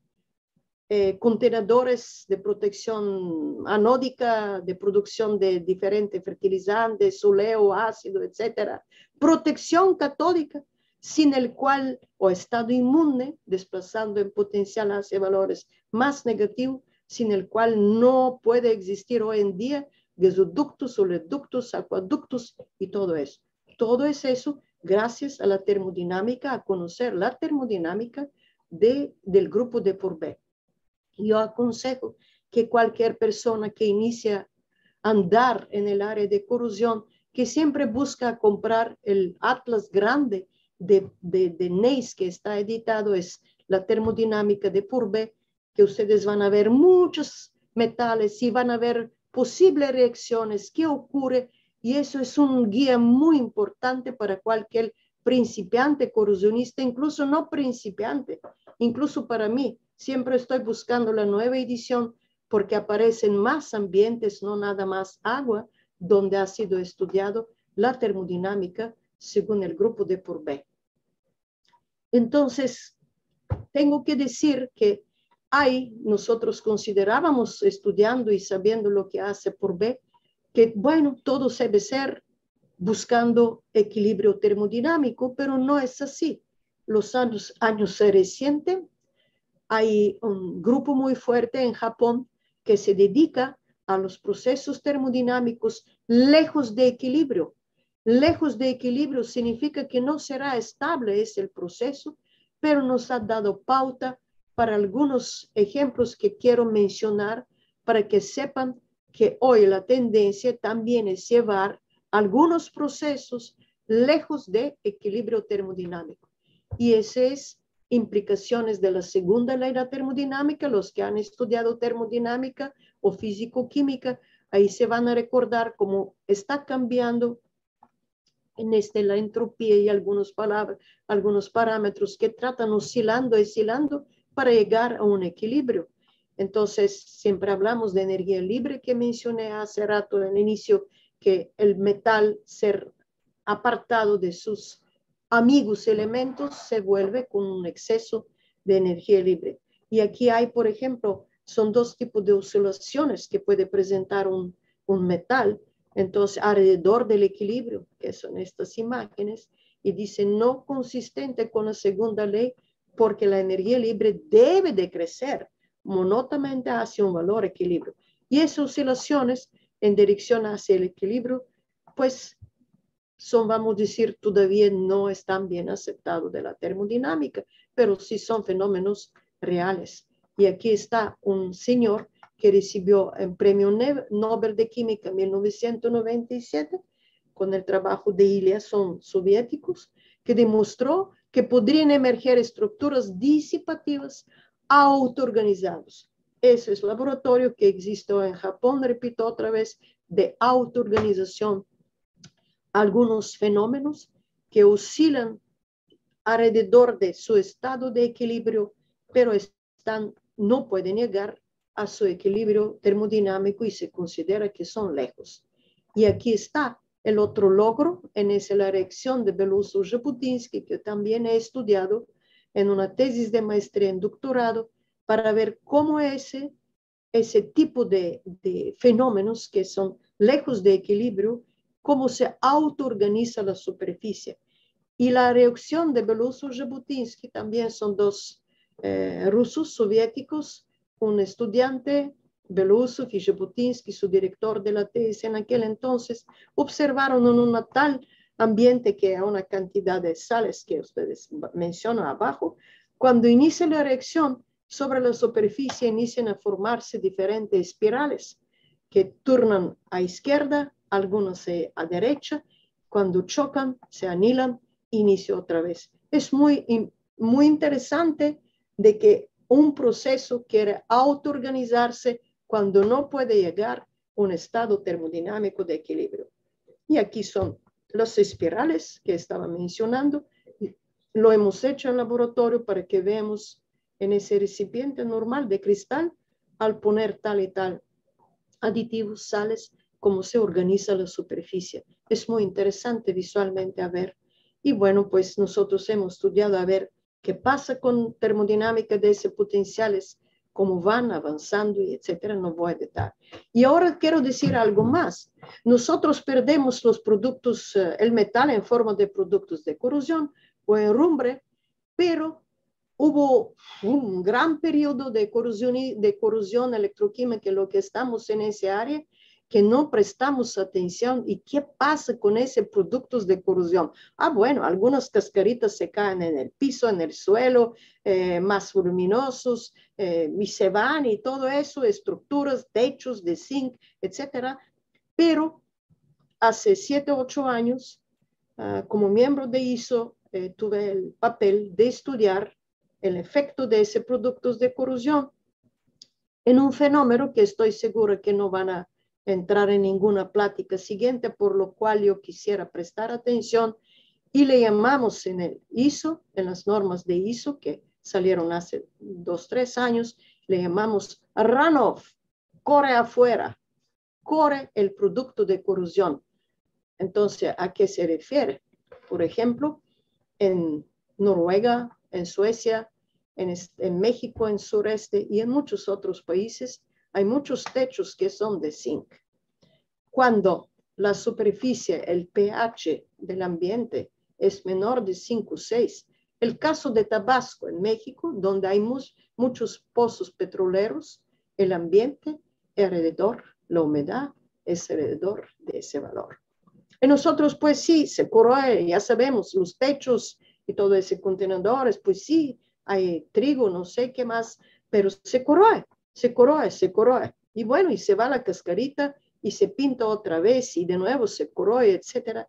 eh, contenedores de protección anódica, de producción de diferentes fertilizantes, soleo, ácido, etcétera. Protección catódica, sin el cual, o estado inmune, desplazando en potencial hacia valores más negativos, sin el cual no puede existir hoy en día gasoductos, oleoductos, acueductos y todo eso. Todo es eso gracias a la termodinámica, a conocer la termodinámica de, del grupo de Forbet. Yo aconsejo que cualquier persona que inicia a andar en el área de corrosión, que siempre busca comprar el atlas grande de, de, de NEIS que está editado, es la termodinámica de Purbe, que ustedes van a ver muchos metales y van a ver posibles reacciones, qué ocurre, y eso es un guía muy importante para cualquier principiante corrosionista, incluso no principiante, incluso para mí, Siempre estoy buscando la nueva edición porque aparecen más ambientes, no nada más agua, donde ha sido estudiado la termodinámica según el grupo de Purbe. Entonces, tengo que decir que hay, nosotros considerábamos estudiando y sabiendo lo que hace Purbe, que bueno, todo debe ser buscando equilibrio termodinámico, pero no es así. Los años, años recientes hay un grupo muy fuerte en Japón que se dedica a los procesos termodinámicos lejos de equilibrio. Lejos de equilibrio significa que no será estable ese el proceso, pero nos ha dado pauta para algunos ejemplos que quiero mencionar para que sepan que hoy la tendencia también es llevar algunos procesos lejos de equilibrio termodinámico. Y ese es implicaciones de la segunda ley de termodinámica, los que han estudiado termodinámica o físico-química, ahí se van a recordar cómo está cambiando en este la entropía y algunos, palabras, algunos parámetros que tratan oscilando, oscilando para llegar a un equilibrio. Entonces, siempre hablamos de energía libre que mencioné hace rato en el inicio, que el metal ser apartado de sus amigos elementos se vuelve con un exceso de energía libre. Y aquí hay, por ejemplo, son dos tipos de oscilaciones que puede presentar un, un metal. Entonces, alrededor del equilibrio, que son estas imágenes, y dice no consistente con la segunda ley, porque la energía libre debe de crecer monótonamente hacia un valor equilibrio. Y esas oscilaciones en dirección hacia el equilibrio, pues son, vamos a decir, todavía no están bien aceptados de la termodinámica, pero sí son fenómenos reales. Y aquí está un señor que recibió el premio Nobel de Química en 1997 con el trabajo de Ilya, son soviéticos, que demostró que podrían emerger estructuras disipativas autoorganizadas. Ese es el laboratorio que existió en Japón, repito otra vez, de autoorganización algunos fenómenos que oscilan alrededor de su estado de equilibrio, pero están, no pueden llegar a su equilibrio termodinámico y se considera que son lejos. Y aquí está el otro logro, esa la reacción de Belousov Jabotinsky, que también he estudiado en una tesis de maestría en doctorado, para ver cómo ese, ese tipo de, de fenómenos que son lejos de equilibrio cómo se autoorganiza la superficie. Y la reacción de Belousov Jabotinsky también son dos eh, rusos soviéticos, un estudiante, Belousov y Jabotinsky, su director de la tesis en aquel entonces, observaron en un tal ambiente que a una cantidad de sales que ustedes mencionan abajo, cuando inicia la reacción sobre la superficie inician a formarse diferentes espirales que turnan a izquierda, algunos a derecha, cuando chocan, se anilan, inicio otra vez. Es muy, muy interesante de que un proceso quiere autoorganizarse cuando no puede llegar a un estado termodinámico de equilibrio. Y aquí son los espirales que estaba mencionando. Lo hemos hecho en laboratorio para que veamos en ese recipiente normal de cristal, al poner tal y tal aditivos, sales, cómo se organiza la superficie. Es muy interesante visualmente a ver. Y bueno, pues nosotros hemos estudiado a ver qué pasa con termodinámica de ese potenciales, cómo van avanzando y etcétera, no voy a detallar. Y ahora quiero decir algo más. Nosotros perdemos los productos, eh, el metal en forma de productos de corrosión o rumbre, pero hubo un gran periodo de corrosión, de corrosión electroquímica, lo que estamos en ese área, que no prestamos atención y qué pasa con esos productos de corrosión. Ah, bueno, algunas cascaritas se caen en el piso, en el suelo, eh, más luminosos, eh, y se van y todo eso, estructuras, techos de zinc, etcétera. Pero hace siete, ocho años, ah, como miembro de ISO, eh, tuve el papel de estudiar el efecto de esos productos de corrosión en un fenómeno que estoy segura que no van a entrar en ninguna plática siguiente, por lo cual yo quisiera prestar atención y le llamamos en el ISO, en las normas de ISO que salieron hace dos, tres años, le llamamos runoff, corre afuera, corre el producto de corrosión. Entonces, ¿a qué se refiere? Por ejemplo, en Noruega, en Suecia, en, en México, en sureste y en muchos otros países, hay muchos techos que son de zinc. Cuando la superficie, el pH del ambiente es menor de 5 o 6. El caso de Tabasco en México, donde hay muchos pozos petroleros, el ambiente alrededor, la humedad es alrededor de ese valor. En nosotros, pues sí, se corroe, ya sabemos, los techos y todo ese contenedores, pues sí, hay trigo, no sé qué más, pero se corroe, se corroe, se corroe. Y bueno, y se va la cascarita y se pinta otra vez y de nuevo se corroe, etcétera.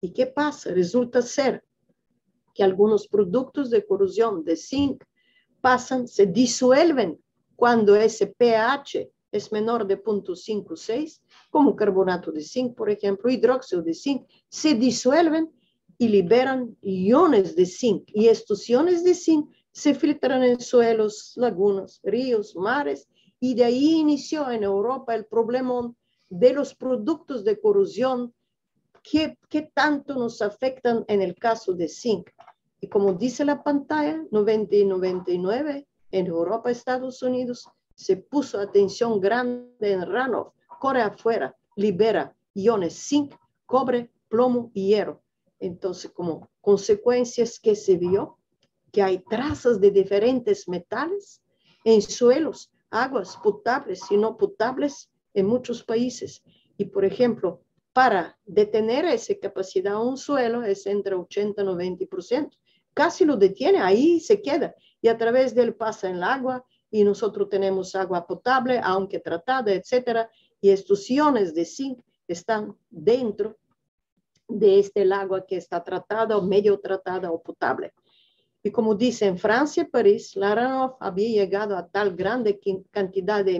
¿Y qué pasa? Resulta ser que algunos productos de corrosión de zinc pasan, se disuelven cuando ese pH es menor de 0.56, como carbonato de zinc, por ejemplo, hidróxido de zinc, se disuelven y liberan iones de zinc. Y estos iones de zinc se filtran en suelos, lagunas, ríos, mares, y de ahí inició en Europa el problema de los productos de corrosión ¿qué, tanto nos afectan en el caso de zinc? Y como dice la pantalla, 90 y 99, en Europa, Estados Unidos, se puso atención grande en Ranov, corre afuera, libera iones zinc, cobre, plomo y hierro. Entonces, como consecuencias que se vio, que hay trazas de diferentes metales en suelos, aguas potables y no potables en muchos países. Y, por ejemplo, para detener esa capacidad un suelo es entre 80 y 90%. Casi lo detiene, ahí se queda. Y a través de él pasa el agua y nosotros tenemos agua potable, aunque tratada, etcétera. Y estos iones de zinc están dentro de este agua que está tratada o medio tratada o potable. Y como dice en Francia, París, la Ranov había llegado a tal grande cantidad de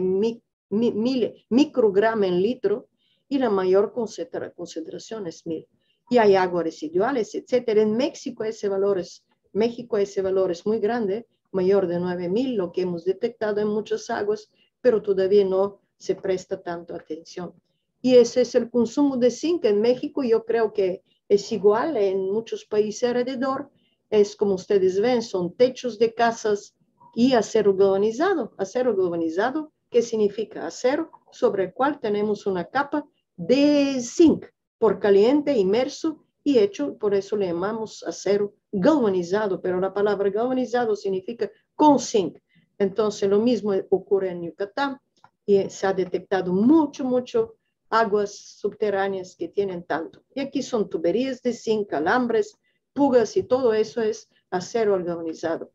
microgramos en litro y la mayor concentración es mil. Y hay aguas residuales, etcétera. En México ese valor es, México ese valor es muy grande, mayor de 9000, lo que hemos detectado en muchas aguas, pero todavía no se presta tanto atención. Y ese es el consumo de zinc en México. Yo creo que es igual en muchos países alrededor. Es como ustedes ven, son techos de casas y acero galvanizado. Acero galvanizado, ¿qué significa acero? Sobre el cual tenemos una capa de zinc por caliente, inmerso y hecho, por eso le llamamos acero galvanizado, pero la palabra galvanizado significa con zinc. Entonces lo mismo ocurre en Yucatán y se ha detectado mucho, mucho aguas subterráneas que tienen tanto. Y aquí son tuberías de zinc, alambres, pugas y todo eso es acero galvanizado.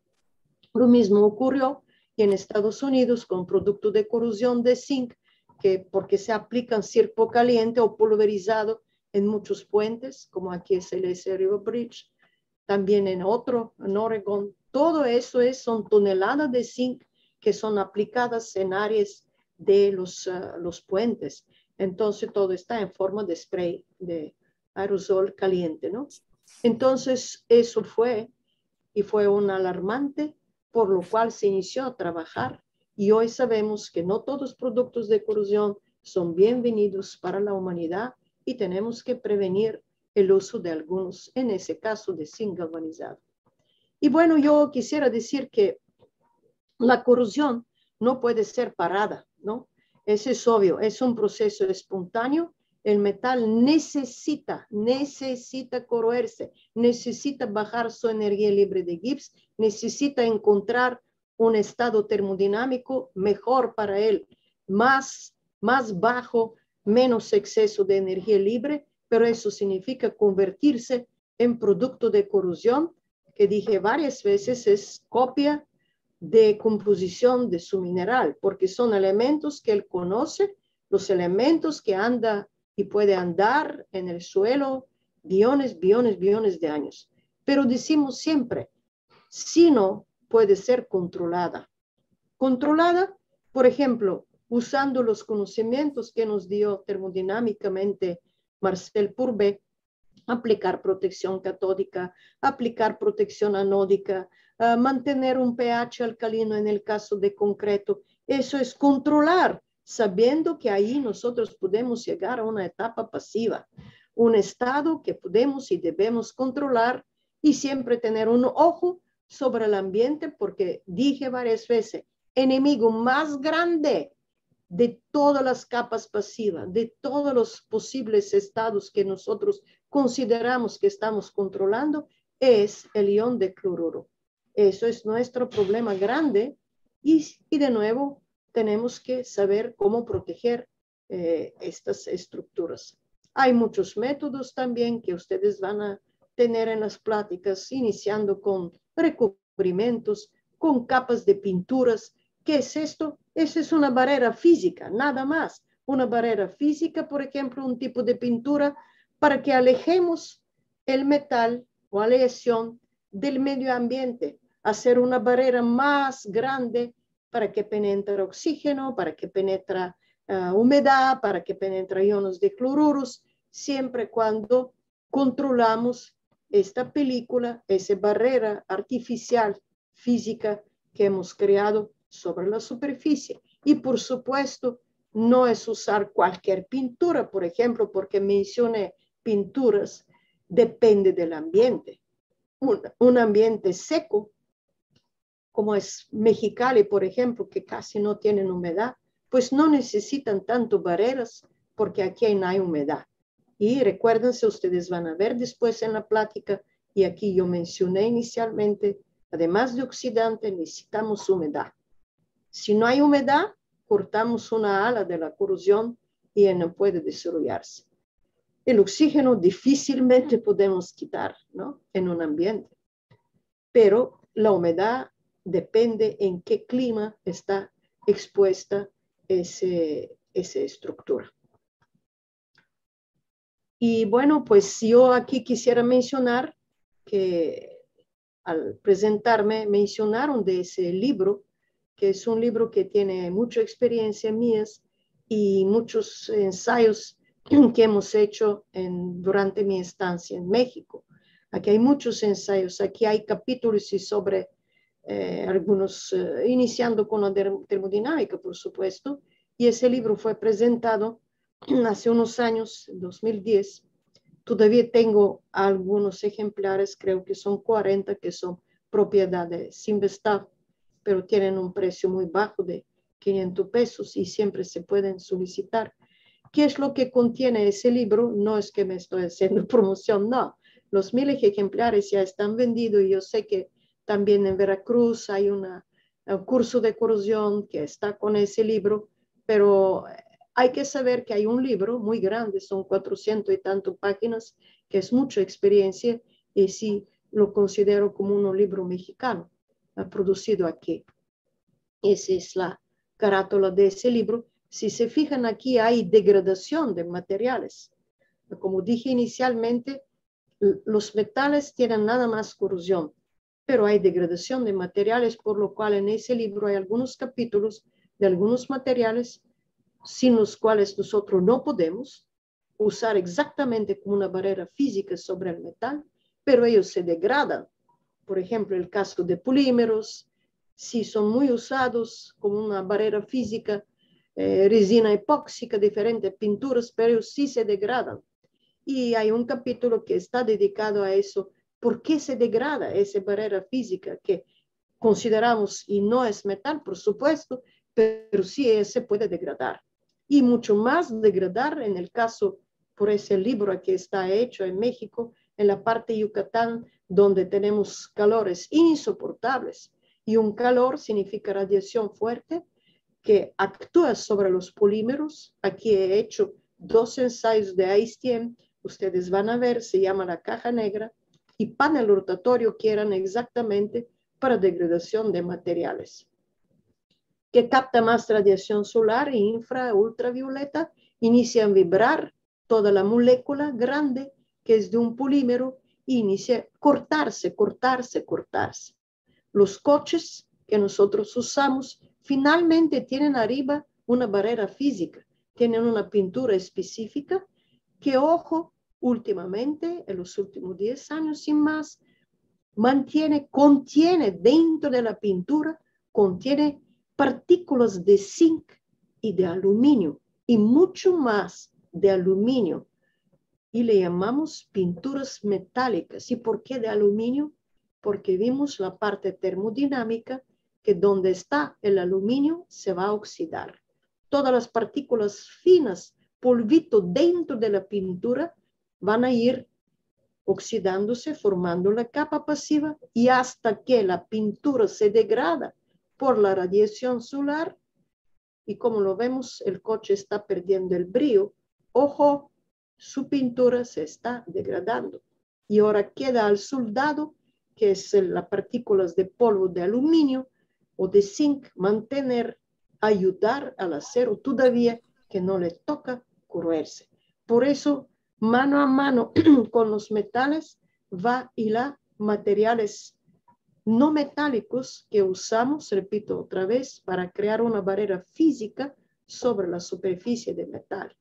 Lo mismo ocurrió en Estados Unidos con producto de corrosión de zinc que porque se aplican circo caliente o pulverizado en muchos puentes, como aquí es el River Bridge, también en otro, en Oregon. Todo eso es, son toneladas de zinc que son aplicadas en áreas de los, ah, los puentes. Entonces todo está en forma de spray, de aerosol caliente, ¿no? Entonces eso fue y fue un alarmante, por lo cual se inició a trabajar y hoy sabemos que no todos los productos de corrosión son bienvenidos para la humanidad y tenemos que prevenir el uso de algunos, en ese caso de zinc galvanizado. Y bueno, yo quisiera decir que la corrosión no puede ser parada, ¿no? Eso es obvio, es un proceso espontáneo. El metal necesita, necesita corroerse, necesita bajar su energía libre de Gibbs, necesita encontrar un estado termodinámico mejor para él, más, más bajo, menos exceso de energía libre, pero eso significa convertirse en producto de corrosión, que dije varias veces es copia de composición de su mineral, porque son elementos que él conoce, los elementos que anda y puede andar en el suelo billones, billones, billones de años. Pero decimos siempre, si no puede ser controlada. Controlada, por ejemplo, usando los conocimientos que nos dio termodinámicamente Marcel Purbe, aplicar protección catódica, aplicar protección anódica, ah, mantener un pH alcalino en el caso de concreto. Eso es controlar, sabiendo que ahí nosotros podemos llegar a una etapa pasiva, un estado que podemos y debemos controlar y siempre tener un ojo sobre el ambiente porque dije varias veces, enemigo más grande de todas las capas pasivas, de todos los posibles estados que nosotros consideramos que estamos controlando, es el ion de cloruro. Eso es nuestro problema grande y, de nuevo tenemos que saber cómo proteger eh, estas estructuras. Hay muchos métodos también que ustedes van a tener en las pláticas, iniciando con recubrimientos, con capas de pinturas. ¿Qué es esto? Esa es una barrera física, nada más. Una barrera física, por ejemplo, un tipo de pintura para que alejemos el metal o aleación del medio ambiente, hacer una barrera más grande para que penetre oxígeno, para que penetre ah, humedad, para que penetre iones de cloruros, siempre cuando controlamos esta película, esa barrera artificial física que hemos creado sobre la superficie. Y por supuesto, no es usar cualquier pintura, por ejemplo, porque mencioné pinturas, depende del ambiente. Un, ambiente seco, como es Mexicali, por ejemplo, que casi no tienen humedad, pues no necesitan tanto barreras porque aquí no hay humedad. Y recuérdense, ustedes van a ver después en la plática, y aquí yo mencioné inicialmente, además de oxidante, necesitamos humedad. Si no hay humedad, cortamos una ala de la corrosión y no puede desarrollarse. El oxígeno difícilmente podemos quitar ¿no? en un ambiente, pero la humedad depende en qué clima está expuesta ese, esa estructura. Y bueno, pues yo aquí quisiera mencionar que al presentarme mencionaron de ese libro, que es un libro que tiene mucha experiencia mías y muchos ensayos (clears throat) que hemos hecho durante mi estancia en México. Aquí hay muchos ensayos, aquí hay capítulos y sobre eh, algunos, eh, iniciando con la termodinámica, por supuesto, y ese libro fue presentado (clears throat) hace unos años, en 2010, todavía tengo algunos ejemplares, creo que son 40 que son propiedad de Simvestar, pero tienen un precio muy bajo de 500 pesos y siempre se pueden solicitar. ¿Qué es lo que contiene ese libro? No es que me estoy haciendo (laughs) promoción, no. Los miles ejemplares ya están vendidos y yo sé que también en Veracruz hay una, un curso de corrosión que está con ese libro, pero hay que saber que hay un libro muy grande, son 400 y tantas páginas, que es mucha experiencia y sí lo considero como un libro mexicano producido aquí. Esa es la carátula de ese libro. Si se fijan aquí hay degradación de materiales. Como dije inicialmente, los metales tienen nada más corrosión, pero hay degradación de materiales, por lo cual en ese libro hay algunos capítulos de algunos materiales sin los cuales nosotros no podemos usar exactamente como una barrera física sobre el metal, pero ellos se degradan. Por ejemplo, el caso de polímeros, si son muy usados como una barrera física, eh, resina epóxica, diferentes pinturas, pero ellos sí se degradan. Y hay un capítulo que está dedicado a eso. ¿Por qué se degrada esa barrera física que consideramos y no es metal, por supuesto, pero sí se puede degradar? y mucho más degradar en el caso por ese libro que está hecho en México, en la parte de Yucatán, donde tenemos calores insoportables. Y un calor significa radiación fuerte que actúa sobre los polímeros. Aquí he hecho dos ensayos de Einstein, ustedes van a ver, se llama la caja negra, y panel rotatorio que eran exactamente para degradación de materiales que capta más radiación solar e infra ultravioleta, inician a vibrar toda la molécula grande que es de un polímero y inicia cortarse, cortarse, cortarse. Los coches que nosotros usamos finalmente tienen arriba una barrera física, tienen una pintura específica que, ojo, últimamente, en los últimos 10 años sin más, mantiene, contiene dentro de la pintura, contiene partículas de zinc y de aluminio y mucho más de aluminio. Y le llamamos pinturas metálicas. ¿Y por qué de aluminio? Porque vimos la parte termodinámica que donde está el aluminio se va a oxidar. todas las partículas finas, polvito dentro de la pintura, van a ir oxidándose, formando la capa pasiva y hasta que la pintura se degrada por la radiación solar y como lo vemos, el coche está perdiendo el brillo. Ojo, su pintura se está degradando. Y ahora queda al soldado, que es las partículas de polvo de aluminio o de zinc, mantener, ayudar al acero todavía que no le toca corroerse. Por eso mano a mano (clears throat) con los metales va y la materiales no metálicos que usamos, repito otra vez, para crear una barrera física sobre la superficie de metal,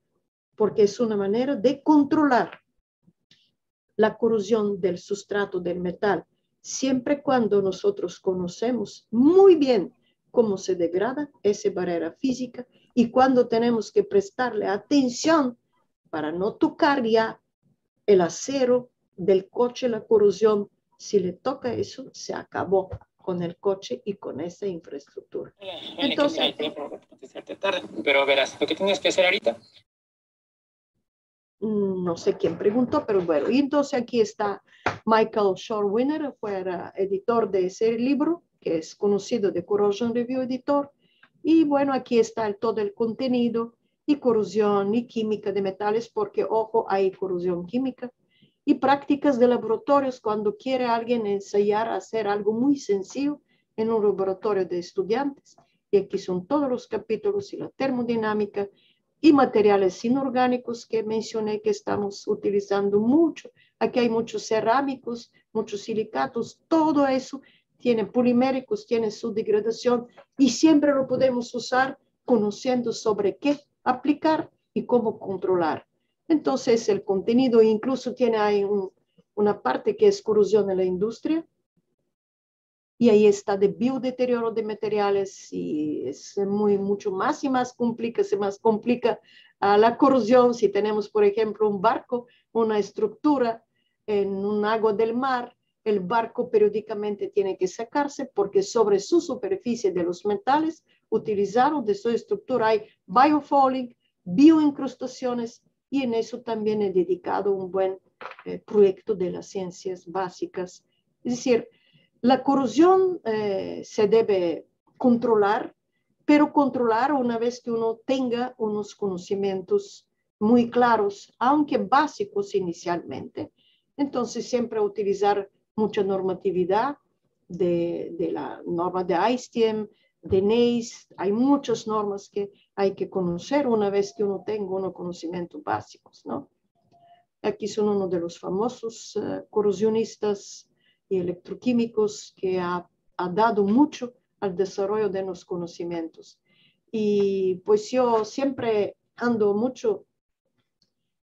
porque es una manera de controlar la corrosión del sustrato del metal, siempre cuando nosotros conocemos muy bien cómo se degrada esa barrera física y cuando tenemos que prestarle atención para no tocar ya el acero del coche, la corrosión. Si le toca eso, se acabó con el coche y con esa infraestructura. Entonces, pero verás, lo que tienes que hacer ahorita. Mm, no sé quién preguntó, pero bueno, y entonces aquí está Michael Shorewinner, fue editor de ese libro, que es conocido de Corrosion Review Editor. Y bueno, aquí está todo el contenido y corrosión y química de metales, porque ojo, hay corrosión química. Y prácticas de laboratorios cuando quiere alguien ensayar hacer algo muy sencillo en un laboratorio de estudiantes. Y aquí son todos los capítulos y la termodinámica y materiales inorgánicos que mencioné que estamos utilizando mucho. Aquí hay muchos cerámicos, muchos silicatos, todo eso tiene poliméricos, tiene su degradación y siempre lo podemos usar conociendo sobre qué aplicar y cómo controlar. Entonces, el contenido incluso tiene ahí una parte que es corrosión en la industria, y ahí está de biodeterioro de materiales y es muy mucho más y más complica, se más complica a la corrosión si tenemos, por ejemplo, un barco, una estructura en un agua del mar, el barco periódicamente tiene que sacarse porque sobre su superficie de los metales utilizaron de su estructura hay biofouling, bioincrustaciones y en eso también he dedicado un buen eh, proyecto de las ciencias básicas. Es decir, la corrosión eh, se debe controlar, pero controlar una vez que uno tenga unos conocimientos muy claros, aunque básicos inicialmente. Entonces, siempre utilizar mucha normatividad de, de la norma de ISTM, NACE, hay muchas normas que hay que conocer una vez que uno tenga unos conocimientos básicos, ¿no? Aquí son uno de los famosos uh, corrosionistas y electroquímicos que ha, ha, dado mucho al desarrollo de los conocimientos. Y pues yo siempre ando mucho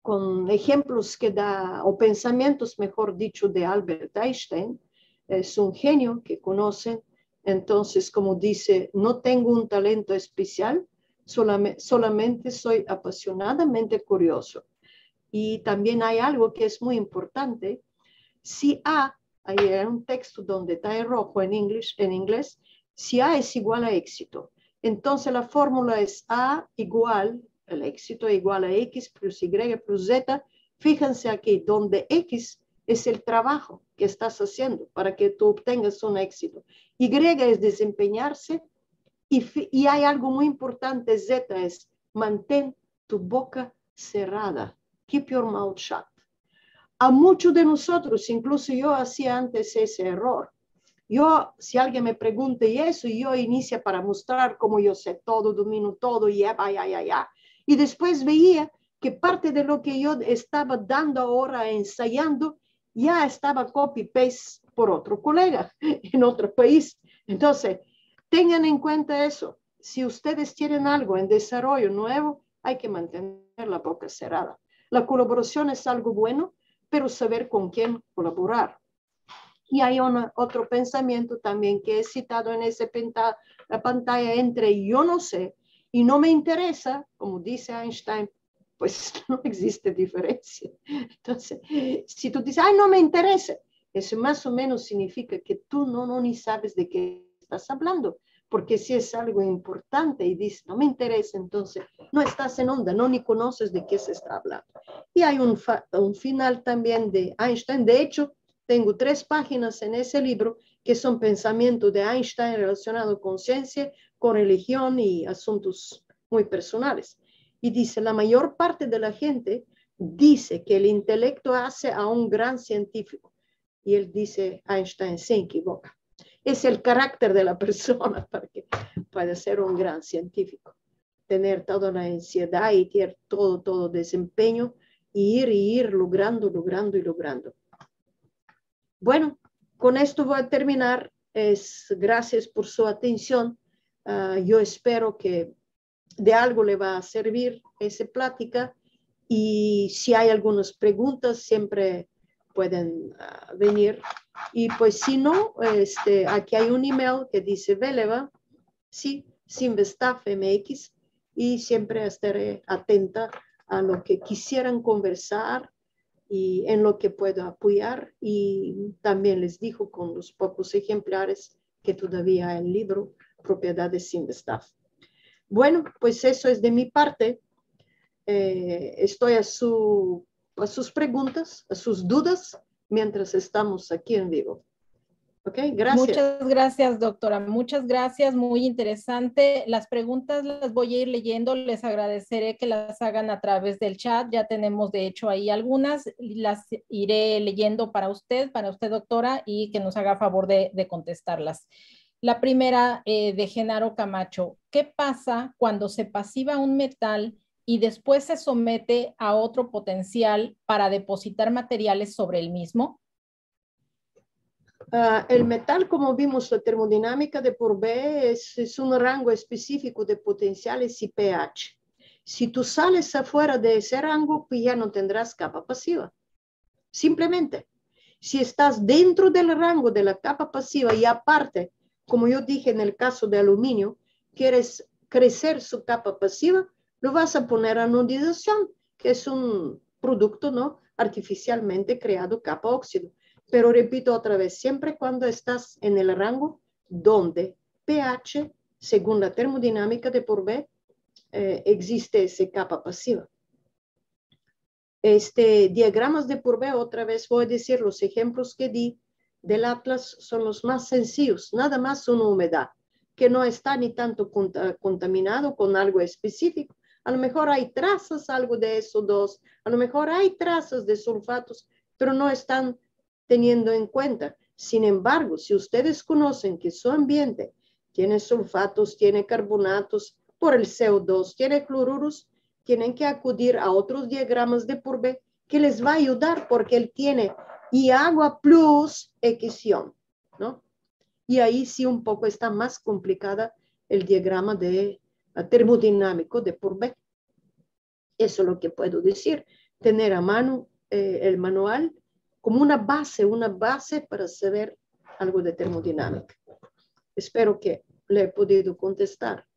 con ejemplos que da, o pensamientos, mejor dicho, de Albert Einstein. Es un genio que conocen entonces, como dice, no tengo un talento especial, solamente, soy apasionadamente curioso. Y también hay algo que es muy importante. Si A, hay un texto donde está en rojo en, inglés, en inglés, si A es igual a éxito, entonces la fórmula es A igual, el éxito igual a X plus Y plus Z. Fíjense aquí, donde X es el trabajo que estás haciendo para que tú obtengas un éxito. Y es desempeñarse y, y hay algo muy importante, Z es mantén tu boca cerrada. Keep your mouth shut. A muchos de nosotros, incluso yo hacía antes ese error. Yo, si alguien me pregunta y eso, yo inicia para mostrar cómo yo sé todo, domino todo, y ya, ya, ya, ya. Y después veía que parte de lo que yo estaba dando ahora, ensayando, ya estaba copy-paste por otro colega (laughs) en otro país. Entonces, tengan en cuenta eso. Si ustedes tienen algo en desarrollo nuevo, hay que mantener la boca cerrada. La colaboración es algo bueno, pero saber con quién colaborar. Y hay otro pensamiento también que he citado en esa pantalla entre yo no sé y no me interesa, como dice Einstein, pues (laughs) no existe diferencia. Entonces, si tú dices, ay, no me interesa, eso más o menos significa que tú no, ni sabes de qué estás hablando, porque si es algo importante y dice, no me interesa, entonces no estás en onda, no ni conoces de qué se está hablando. Y hay un, un final también de Einstein. De hecho, tengo tres páginas en ese libro que son pensamientos de Einstein relacionados con ciencia, con religión y asuntos muy personales. Y dice, la mayor parte de la gente dice que el intelecto hace a un gran científico. Y él dice, Einstein se equivoca es el carácter de la (laughs) persona para que pueda ser un gran científico. Tener toda la ansiedad y tener todo, todo desempeño y ir y ir logrando, logrando y logrando. Bueno, con esto voy a terminar. Es, gracias por su atención. Ah, yo espero que de algo le va a servir esa plática y si hay algunas preguntas, siempre pueden ah, venir. Y pues si no, este, aquí hay un email que dice Veleva, sí, Sinvestaff MX, y siempre estaré atenta a lo que quisieran conversar y en lo que puedo apoyar. Y también les dijo con los pocos ejemplares que todavía el libro, Propiedades Sinvestaff. Bueno, pues eso es de mi parte. Eh, estoy a su a sus preguntas, a sus dudas, mientras estamos aquí en vivo. Ok, gracias. Muchas gracias, doctora. Muchas gracias, muy interesante. Las preguntas las voy a ir leyendo. Les agradeceré que las hagan a través del chat. Ya tenemos, de hecho, ahí algunas. Las iré leyendo para usted, para usted, doctora, y que nos haga favor de, contestarlas. La primera eh, de Genaro Camacho. ¿Qué pasa cuando se pasiva un metal y después se somete a otro potencial para depositar materiales sobre el mismo? Ah, el metal, como vimos, la termodinámica de por B es, un rango específico de potenciales y pH. Si tú sales afuera de ese rango, pues ya no tendrás capa pasiva. Simplemente, si estás dentro del rango de la capa pasiva y aparte, como yo dije en el caso de aluminio, quieres crecer su capa pasiva, lo vas a poner a anodización, que es un producto ¿no? artificialmente creado capa óxido. Pero repito otra vez, siempre cuando estás en el rango donde pH, según la termodinámica de por B, eh, existe esa capa pasiva. Este, diagramas de por B, otra vez voy a decir, los ejemplos que di del Atlas son los más sencillos, nada más una humedad, que no está ni tanto contaminado con algo específico, a lo mejor hay trazas, algo de eso dos, a lo mejor hay trazas de sulfatos, pero no están teniendo en cuenta. Sin embargo, si ustedes conocen que su ambiente tiene sulfatos, tiene carbonatos, por el CO2, tiene cloruros, tienen que acudir a otros diagramas de Purbe que les va a ayudar porque él tiene y agua plus equisión, ¿no? Y ahí sí un poco está más complicada el diagrama de termodinámico de por B. Eso es lo que puedo decir. Tener a mano eh, el manual como una base, una base para saber algo de termodinámica. Espero que le he podido contestar.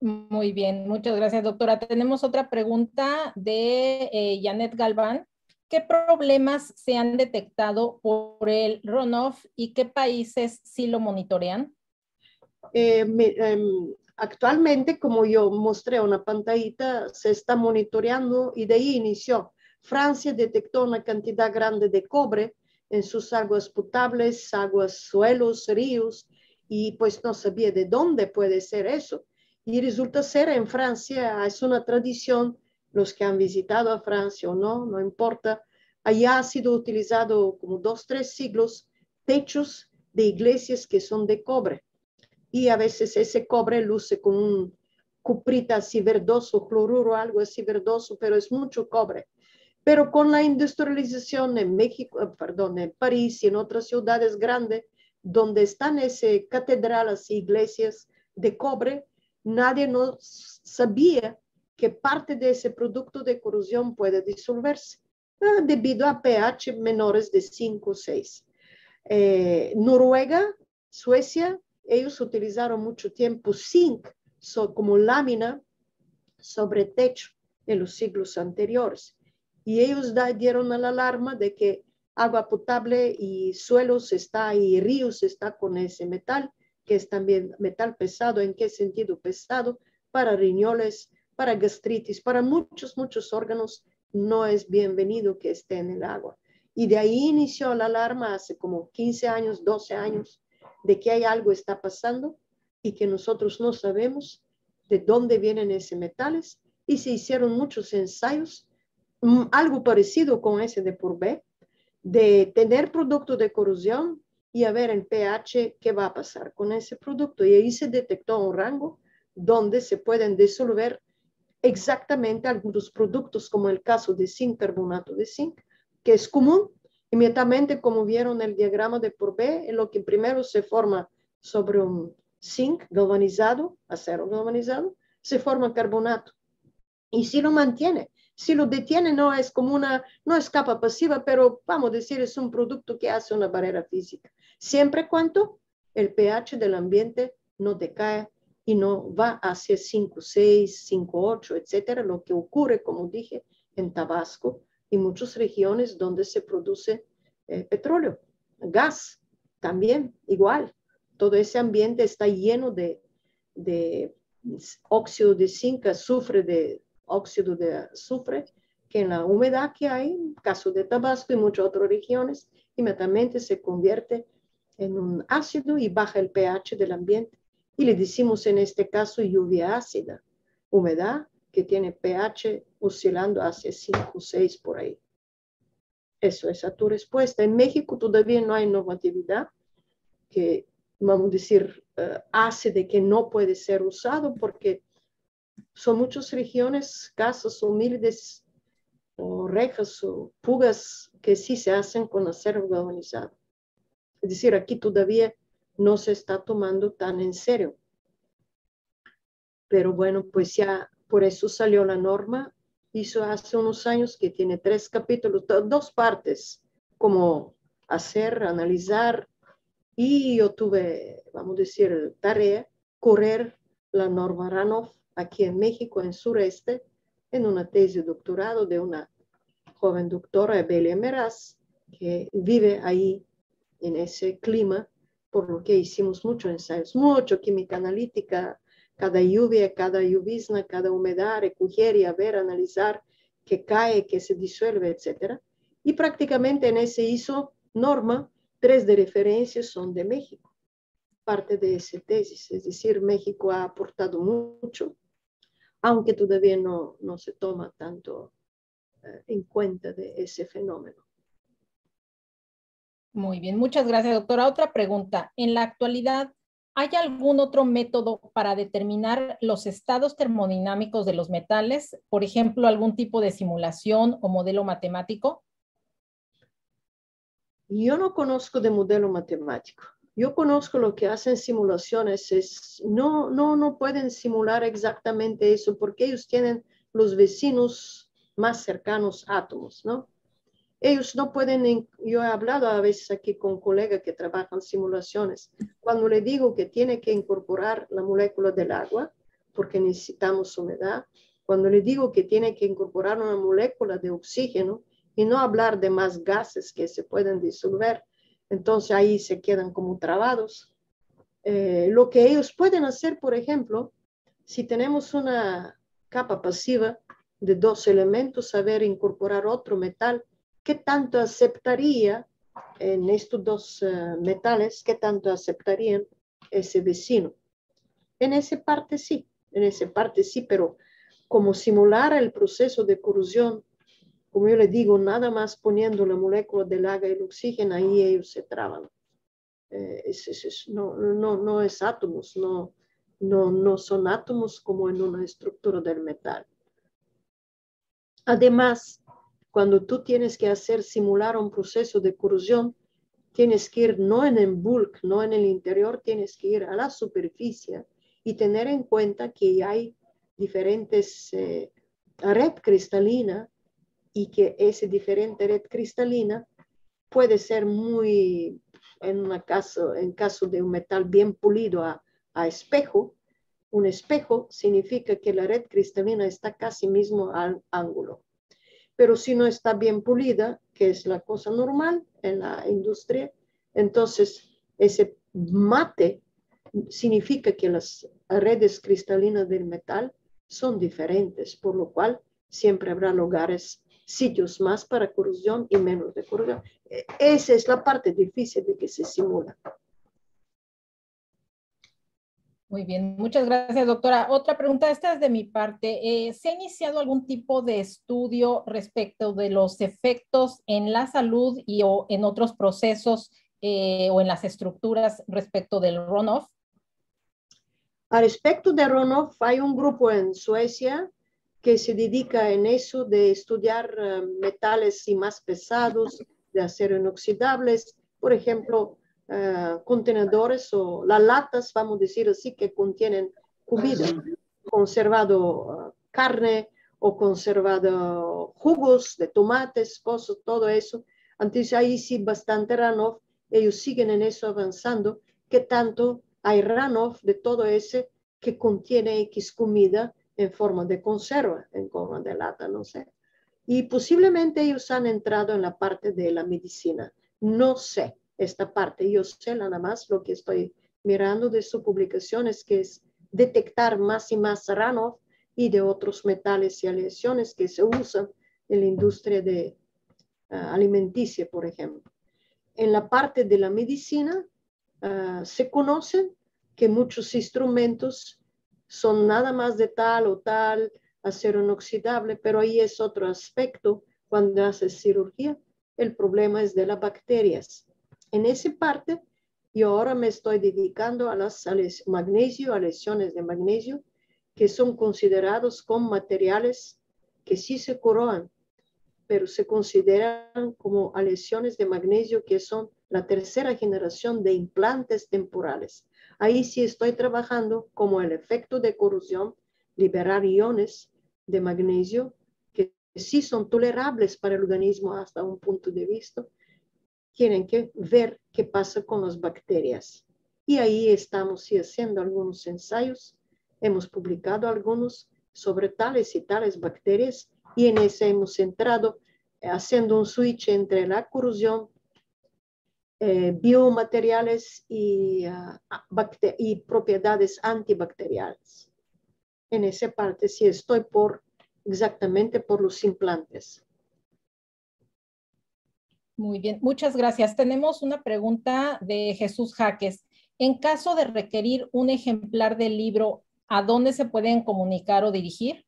Muy bien, muchas gracias, doctora. Tenemos otra pregunta de eh, Janet Galván. ¿Qué problemas se han detectado por el runoff y qué países sí lo monitorean? Eh, em, Actualmente, como yo mostré una pantallita, se está monitoreando y de ahí inició. Francia detectó una cantidad grande de cobre en sus aguas potables, aguas, suelos, ríos, y pues no sabía de dónde puede ser eso. Y resulta ser en Francia, es una tradición, los que han visitado a Francia o no, no importa, allá ha sido utilizado como dos, tres siglos techos de iglesias que son de cobre y a veces ese cobre luce con un cuprita así verdoso, cloruro, algo así verdoso, pero es mucho cobre. Pero con la industrialización en México, eh, perdón, en París y en otras ciudades grandes, donde están esas catedrales y iglesias de cobre, nadie no sabía que parte de ese producto de corrosión puede disolverse ah, debido a pH menores de 5 o 6. Eh, Noruega, Suecia, ellos utilizaron mucho tiempo zinc como lámina sobre techo en los siglos anteriores. Y ellos dieron la alarma de que agua potable y suelos está y ríos está con ese metal que es también metal pesado. ¿En qué sentido pesado? Para riñones, para gastritis, para muchos, muchos órganos, no es bienvenido que esté en el agua. Y de ahí inició la alarma hace como 15 años, 12 años, de que hay algo está pasando y que nosotros no sabemos de dónde vienen esos metales. Y se hicieron muchos ensayos, mm, algo parecido con ese de por B, de tener producto de corrosión y a ver el pH qué va a pasar con ese producto. Y ahí se detectó un rango donde se pueden disolver exactamente algunos productos, como el caso de zinc, carbonato de zinc, que es común. Inmediatamente, como vieron el diagrama de por B, en lo que primero se forma sobre un zinc galvanizado, acero galvanizado, se forma carbonato. Y si lo mantiene, si lo detiene, no es como una, no es capa pasiva, pero vamos a decir, es un producto que hace una barrera física. Siempre cuando el pH del ambiente no decae y no va hacia 5, 6, 5, 8, etcétera, lo que ocurre, como dije, en Tabasco y muchas regiones donde se produce eh, petróleo, gas, también igual. Todo ese ambiente está lleno de, de óxido de zinc, azufre de óxido de azufre, que en la humedad que hay, caso de Tabasco y muchas otras regiones, inmediatamente se convierte en un ácido y baja el pH del ambiente y le decimos en este caso lluvia ácida, humedad que tiene pH oscilando hacia 5 o 6 por ahí. Eso es a tu respuesta. En México todavía no hay normatividad que, vamos a decir, hace de que no puede ser usado porque son muchas regiones, casas humildes o rejas o fugas que sí se hacen con acero galvanizado. Es decir, aquí todavía no se está tomando tan en serio. Pero bueno, pues ya por eso salió la norma. Hizo hace unos años que tiene tres capítulos, dos partes, como hacer, analizar. Y yo tuve, vamos a decir, tarea, correr la norma Ranoff aquí en México, en sureste, en una tesis de doctorado de una joven doctora, Ebelia Meraz, que vive ahí en ese clima por lo que hicimos muchos ensayos, mucho química analítica, cada lluvia, cada llovizna, cada humedad, recoger y a ver, analizar qué cae, qué se disuelve, etc. Y prácticamente en ese hizo norma, tres de referencia son de México, parte de esa tesis, es decir, México ha aportado mucho, aunque todavía no, no se toma tanto eh, en cuenta de ese fenómeno. Muy bien, muchas gracias, doctora. Otra pregunta. En la actualidad, ¿hay algún otro método para determinar los estados termodinámicos de los metales? Por ejemplo, algún tipo de simulación o modelo matemático? Yo no conozco de modelo matemático. Yo conozco lo que hacen simulaciones, es, no, no, no pueden simular exactamente eso porque ellos tienen los vecinos más cercanos átomos, ¿no? Ellos no pueden, yo he hablado a veces aquí con colegas que trabajan simulaciones, cuando le digo que tiene que incorporar la molécula del agua, porque necesitamos humedad, cuando le digo que tiene que incorporar una molécula de oxígeno y no hablar de más gases que se pueden disolver, entonces ahí se quedan como trabados. Eh, lo que ellos pueden hacer, por ejemplo, si tenemos una capa pasiva de dos elementos, saber incorporar otro metal, ¿qué tanto aceptaría en estos dos eh, metales, qué tanto aceptarían ese vecino? En esa parte sí, en esa parte sí, pero como simular el proceso de corrosión, como yo le digo, nada más poniendo la molécula del agua y el oxígeno, ahí ellos se traban. Eh, no, no, no es átomos, no, no, no son átomos como en una estructura del metal. Además, cuando tú tienes que hacer simular un proceso de corrosión, tienes que ir no en el bulk, no en el interior, tienes que ir a la superficie y tener en cuenta que hay diferentes eh, red cristalina y que ese diferente red cristalina puede ser muy, en, una caso, en caso de un metal bien pulido a, a espejo, un espejo significa que la red cristalina está casi mismo al ángulo pero si no está bien pulida, que es la cosa normal en la industria, entonces ese mate significa que las redes cristalinas del metal son diferentes, por lo cual siempre habrá lugares, sitios más para corrosión y menos de corrosión. E, esa es la parte difícil de que se simula. Muy bien, muchas gracias, doctora. Otra pregunta, esta es de mi parte. Eh, ¿Se ha iniciado algún tipo de estudio respecto de los efectos en la salud y o en otros procesos eh, o en las estructuras respecto del runoff? Al respecto de runoff, hay un grupo en Suecia que se dedica en eso de estudiar eh, metales y más pesados, de acero inoxidables, por ejemplo, eh, contenedores o las latas, vamos a decir así, que contienen comida, conservado eh, carne o conservado jugos de tomates, cosas, todo eso. Entonces ahí sí bastante runoff, ellos siguen en eso avanzando, que tanto hay runoff de todo ese que contiene X comida en forma de conserva, en forma de lata, no sé. Y posiblemente ellos han entrado en la parte de la medicina. No sé, esta parte. Yo sé nada más lo que estoy mirando de su publicación es que es detectar más y más runoff y de otros metales y aleaciones que se usan en la industria de ah, alimenticia, por ejemplo. En la parte de la medicina ah, se conocen que muchos instrumentos son nada más de tal o tal acero inoxidable, pero ahí es otro aspecto cuando haces cirugía. El problema es de las bacterias en esa parte, yo ahora me estoy dedicando a las magnesio, a lesiones de magnesio, que son considerados como materiales que sí se corroan, pero se consideran como lesiones de magnesio que son la tercera generación de implantes temporales. Ahí sí estoy trabajando como el efecto de corrosión, liberar iones de magnesio que sí son tolerables para el organismo hasta un punto de vista tienen que ver qué pasa con las bacterias. Y ahí estamos haciendo algunos ensayos, hemos publicado algunos sobre tales y tales bacterias y en ese hemos entrado eh, haciendo un switch entre la corrosión, eh, biomateriales y, ah, y propiedades antibacteriales. En esa parte sí estoy por exactamente por los implantes. Muy bien, muchas gracias. Tenemos una pregunta de Jesús Jaques. En caso de requerir un ejemplar del libro, ¿a dónde se pueden comunicar o dirigir?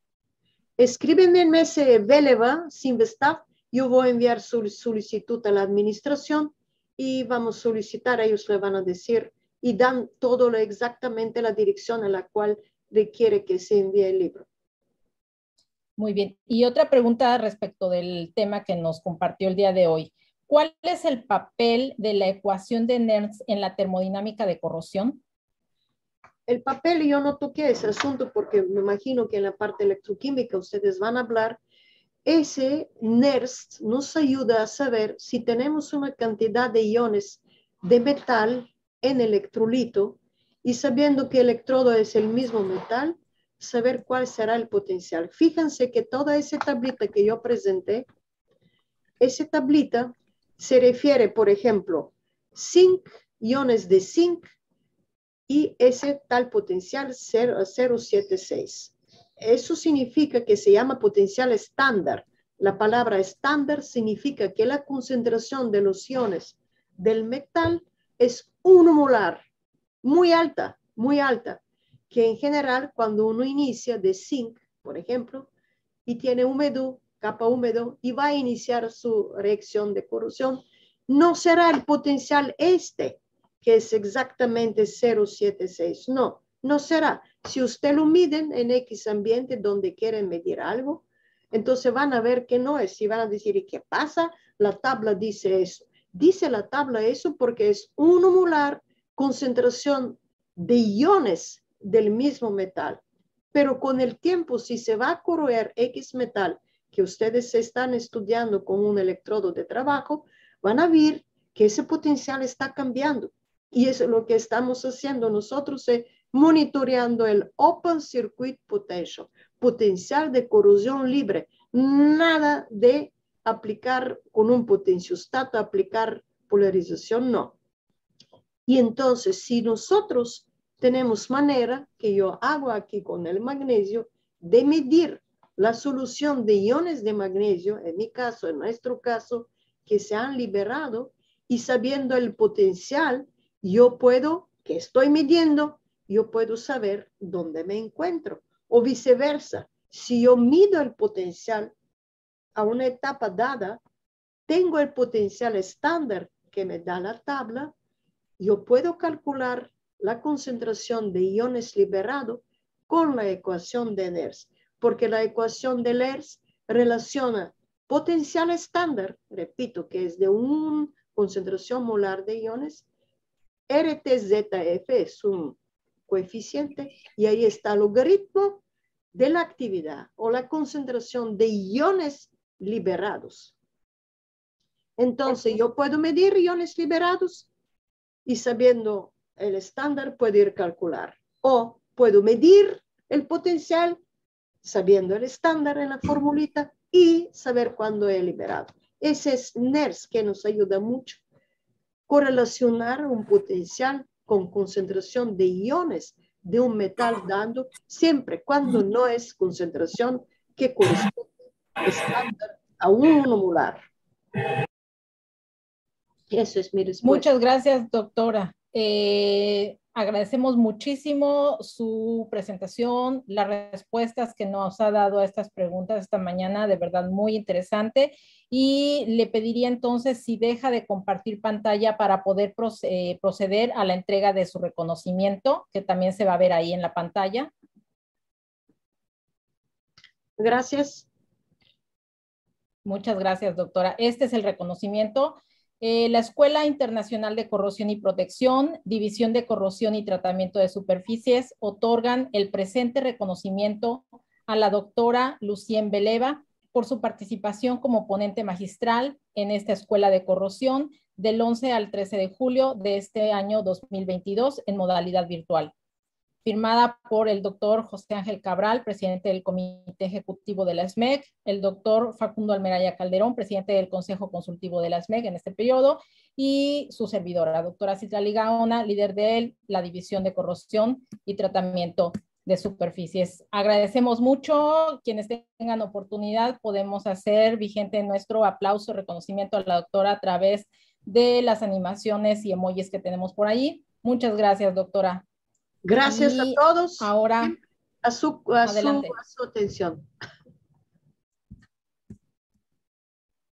Escríbenme en ese Veleva, Sinvestaff. Yo voy a enviar su solicitud a la administración y vamos a solicitar, ellos le van a decir y dan todo exactamente la dirección a la cual requiere que se envíe el libro. Muy bien. Y otra pregunta respecto del tema que nos compartió el día de hoy. ¿Cuál es el papel de la ecuación de Nernst en la termodinámica de corrosión? El papel, yo no toqué ese asunto porque me imagino que en la parte electroquímica ustedes van a hablar. Ese Nernst nos ayuda a saber si tenemos una cantidad de iones de metal en electrolito y sabiendo que el electrodo es el mismo metal, saber cuál será el potencial. Fíjense que toda esa tablita que yo presenté, esa tablita se refiere, por ejemplo, zinc, iones de zinc y ese tal potencial 076. Eso significa que se llama potencial estándar. La palabra estándar significa que la concentración de los iones del metal es 1 molar, muy alta, muy alta, que en general cuando uno inicia de zinc, por ejemplo, y tiene humedad, capa húmedo y va a iniciar su reacción de corrosión, no será el potencial este, que es exactamente 076. No, no será. Si usted lo miden en X ambiente donde quieren medir algo, entonces van a ver que no es. Y van a decir, ¿y qué pasa? La tabla dice eso. Dice la tabla eso porque es un molar concentración de iones del mismo metal. Pero con el tiempo, si se va a corroer X metal que ustedes están estudiando con un electrodo de trabajo, van a ver que ese potencial está cambiando. Y eso es lo que estamos haciendo nosotros, es monitoreando el Open Circuit Potential, potencial de corrosión libre. Nada de aplicar con un potenciostato, aplicar polarización, no. Y entonces, si nosotros tenemos manera que yo hago aquí con el magnesio de medir la solución de iones de magnesio, en mi caso, en nuestro caso, que se han liberado y sabiendo el potencial, yo puedo, que estoy midiendo, yo puedo saber dónde me encuentro. O viceversa, si yo mido el potencial a una etapa dada, tengo el potencial estándar que me da la tabla, yo puedo calcular la concentración de iones liberados con la ecuación de NERS, porque la ecuación de NERS relaciona potencial estándar, repito, que es de una concentración molar de iones, RTZF es un coeficiente y ahí está el logaritmo de la actividad o la concentración de iones liberados. Entonces, yo puedo medir iones liberados y sabiendo el estándar puedo ir calcular. O puedo medir el potencial sabiendo el estándar en la formulita y saber cuándo he liberado. Ese es NERS que nos ayuda mucho. Correlacionar un potencial con concentración de iones de un metal dando siempre cuando no es concentración que corresponde estándar a uno molar. Eso es mi. Muchas gracias, doctora. Eh, agradecemos muchísimo su presentación, las respuestas que nos ha dado a estas preguntas esta mañana, de verdad muy interesante. Y le pediría entonces si deja de compartir pantalla para poder eh, proceder a la entrega de su reconocimiento, que también se va a ver ahí en la pantalla. Gracias. Muchas gracias, doctora. Este es el reconocimiento eh, la Escuela Internacional de Corrosión y Protección, División de Corrosión y Tratamiento de Superficies, otorgan el presente reconocimiento a la doctora Lucien Beleva por su participación como ponente magistral en esta Escuela de Corrosión del 11 al 13 de julio de este año 2022 en modalidad virtual firmada por el doctor José Ángel Cabral, presidente del Comité Ejecutivo de la SMEC, el doctor Facundo Almeraya Calderón, presidente del Consejo Consultivo de la SMEC en este periodo, y su servidora, la doctora Citlali Gaona, líder de la División de Corrosión y Tratamiento de Superficies. Agradecemos mucho. Quienes tengan oportunidad, podemos hacer vigente nuestro aplauso, reconocimiento a la doctora a través de las animaciones y emojis que tenemos por ahí. Muchas gracias, doctora. Gracias a todos. Ahora, a su, a su, atención.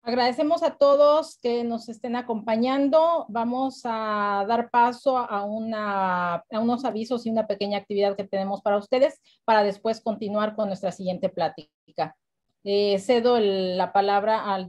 Agradecemos a todos que nos estén acompañando. Vamos a dar paso a, una, a unos avisos y una pequeña actividad que tenemos para ustedes para después continuar con nuestra siguiente plática. Eh, cedo la palabra al doctor.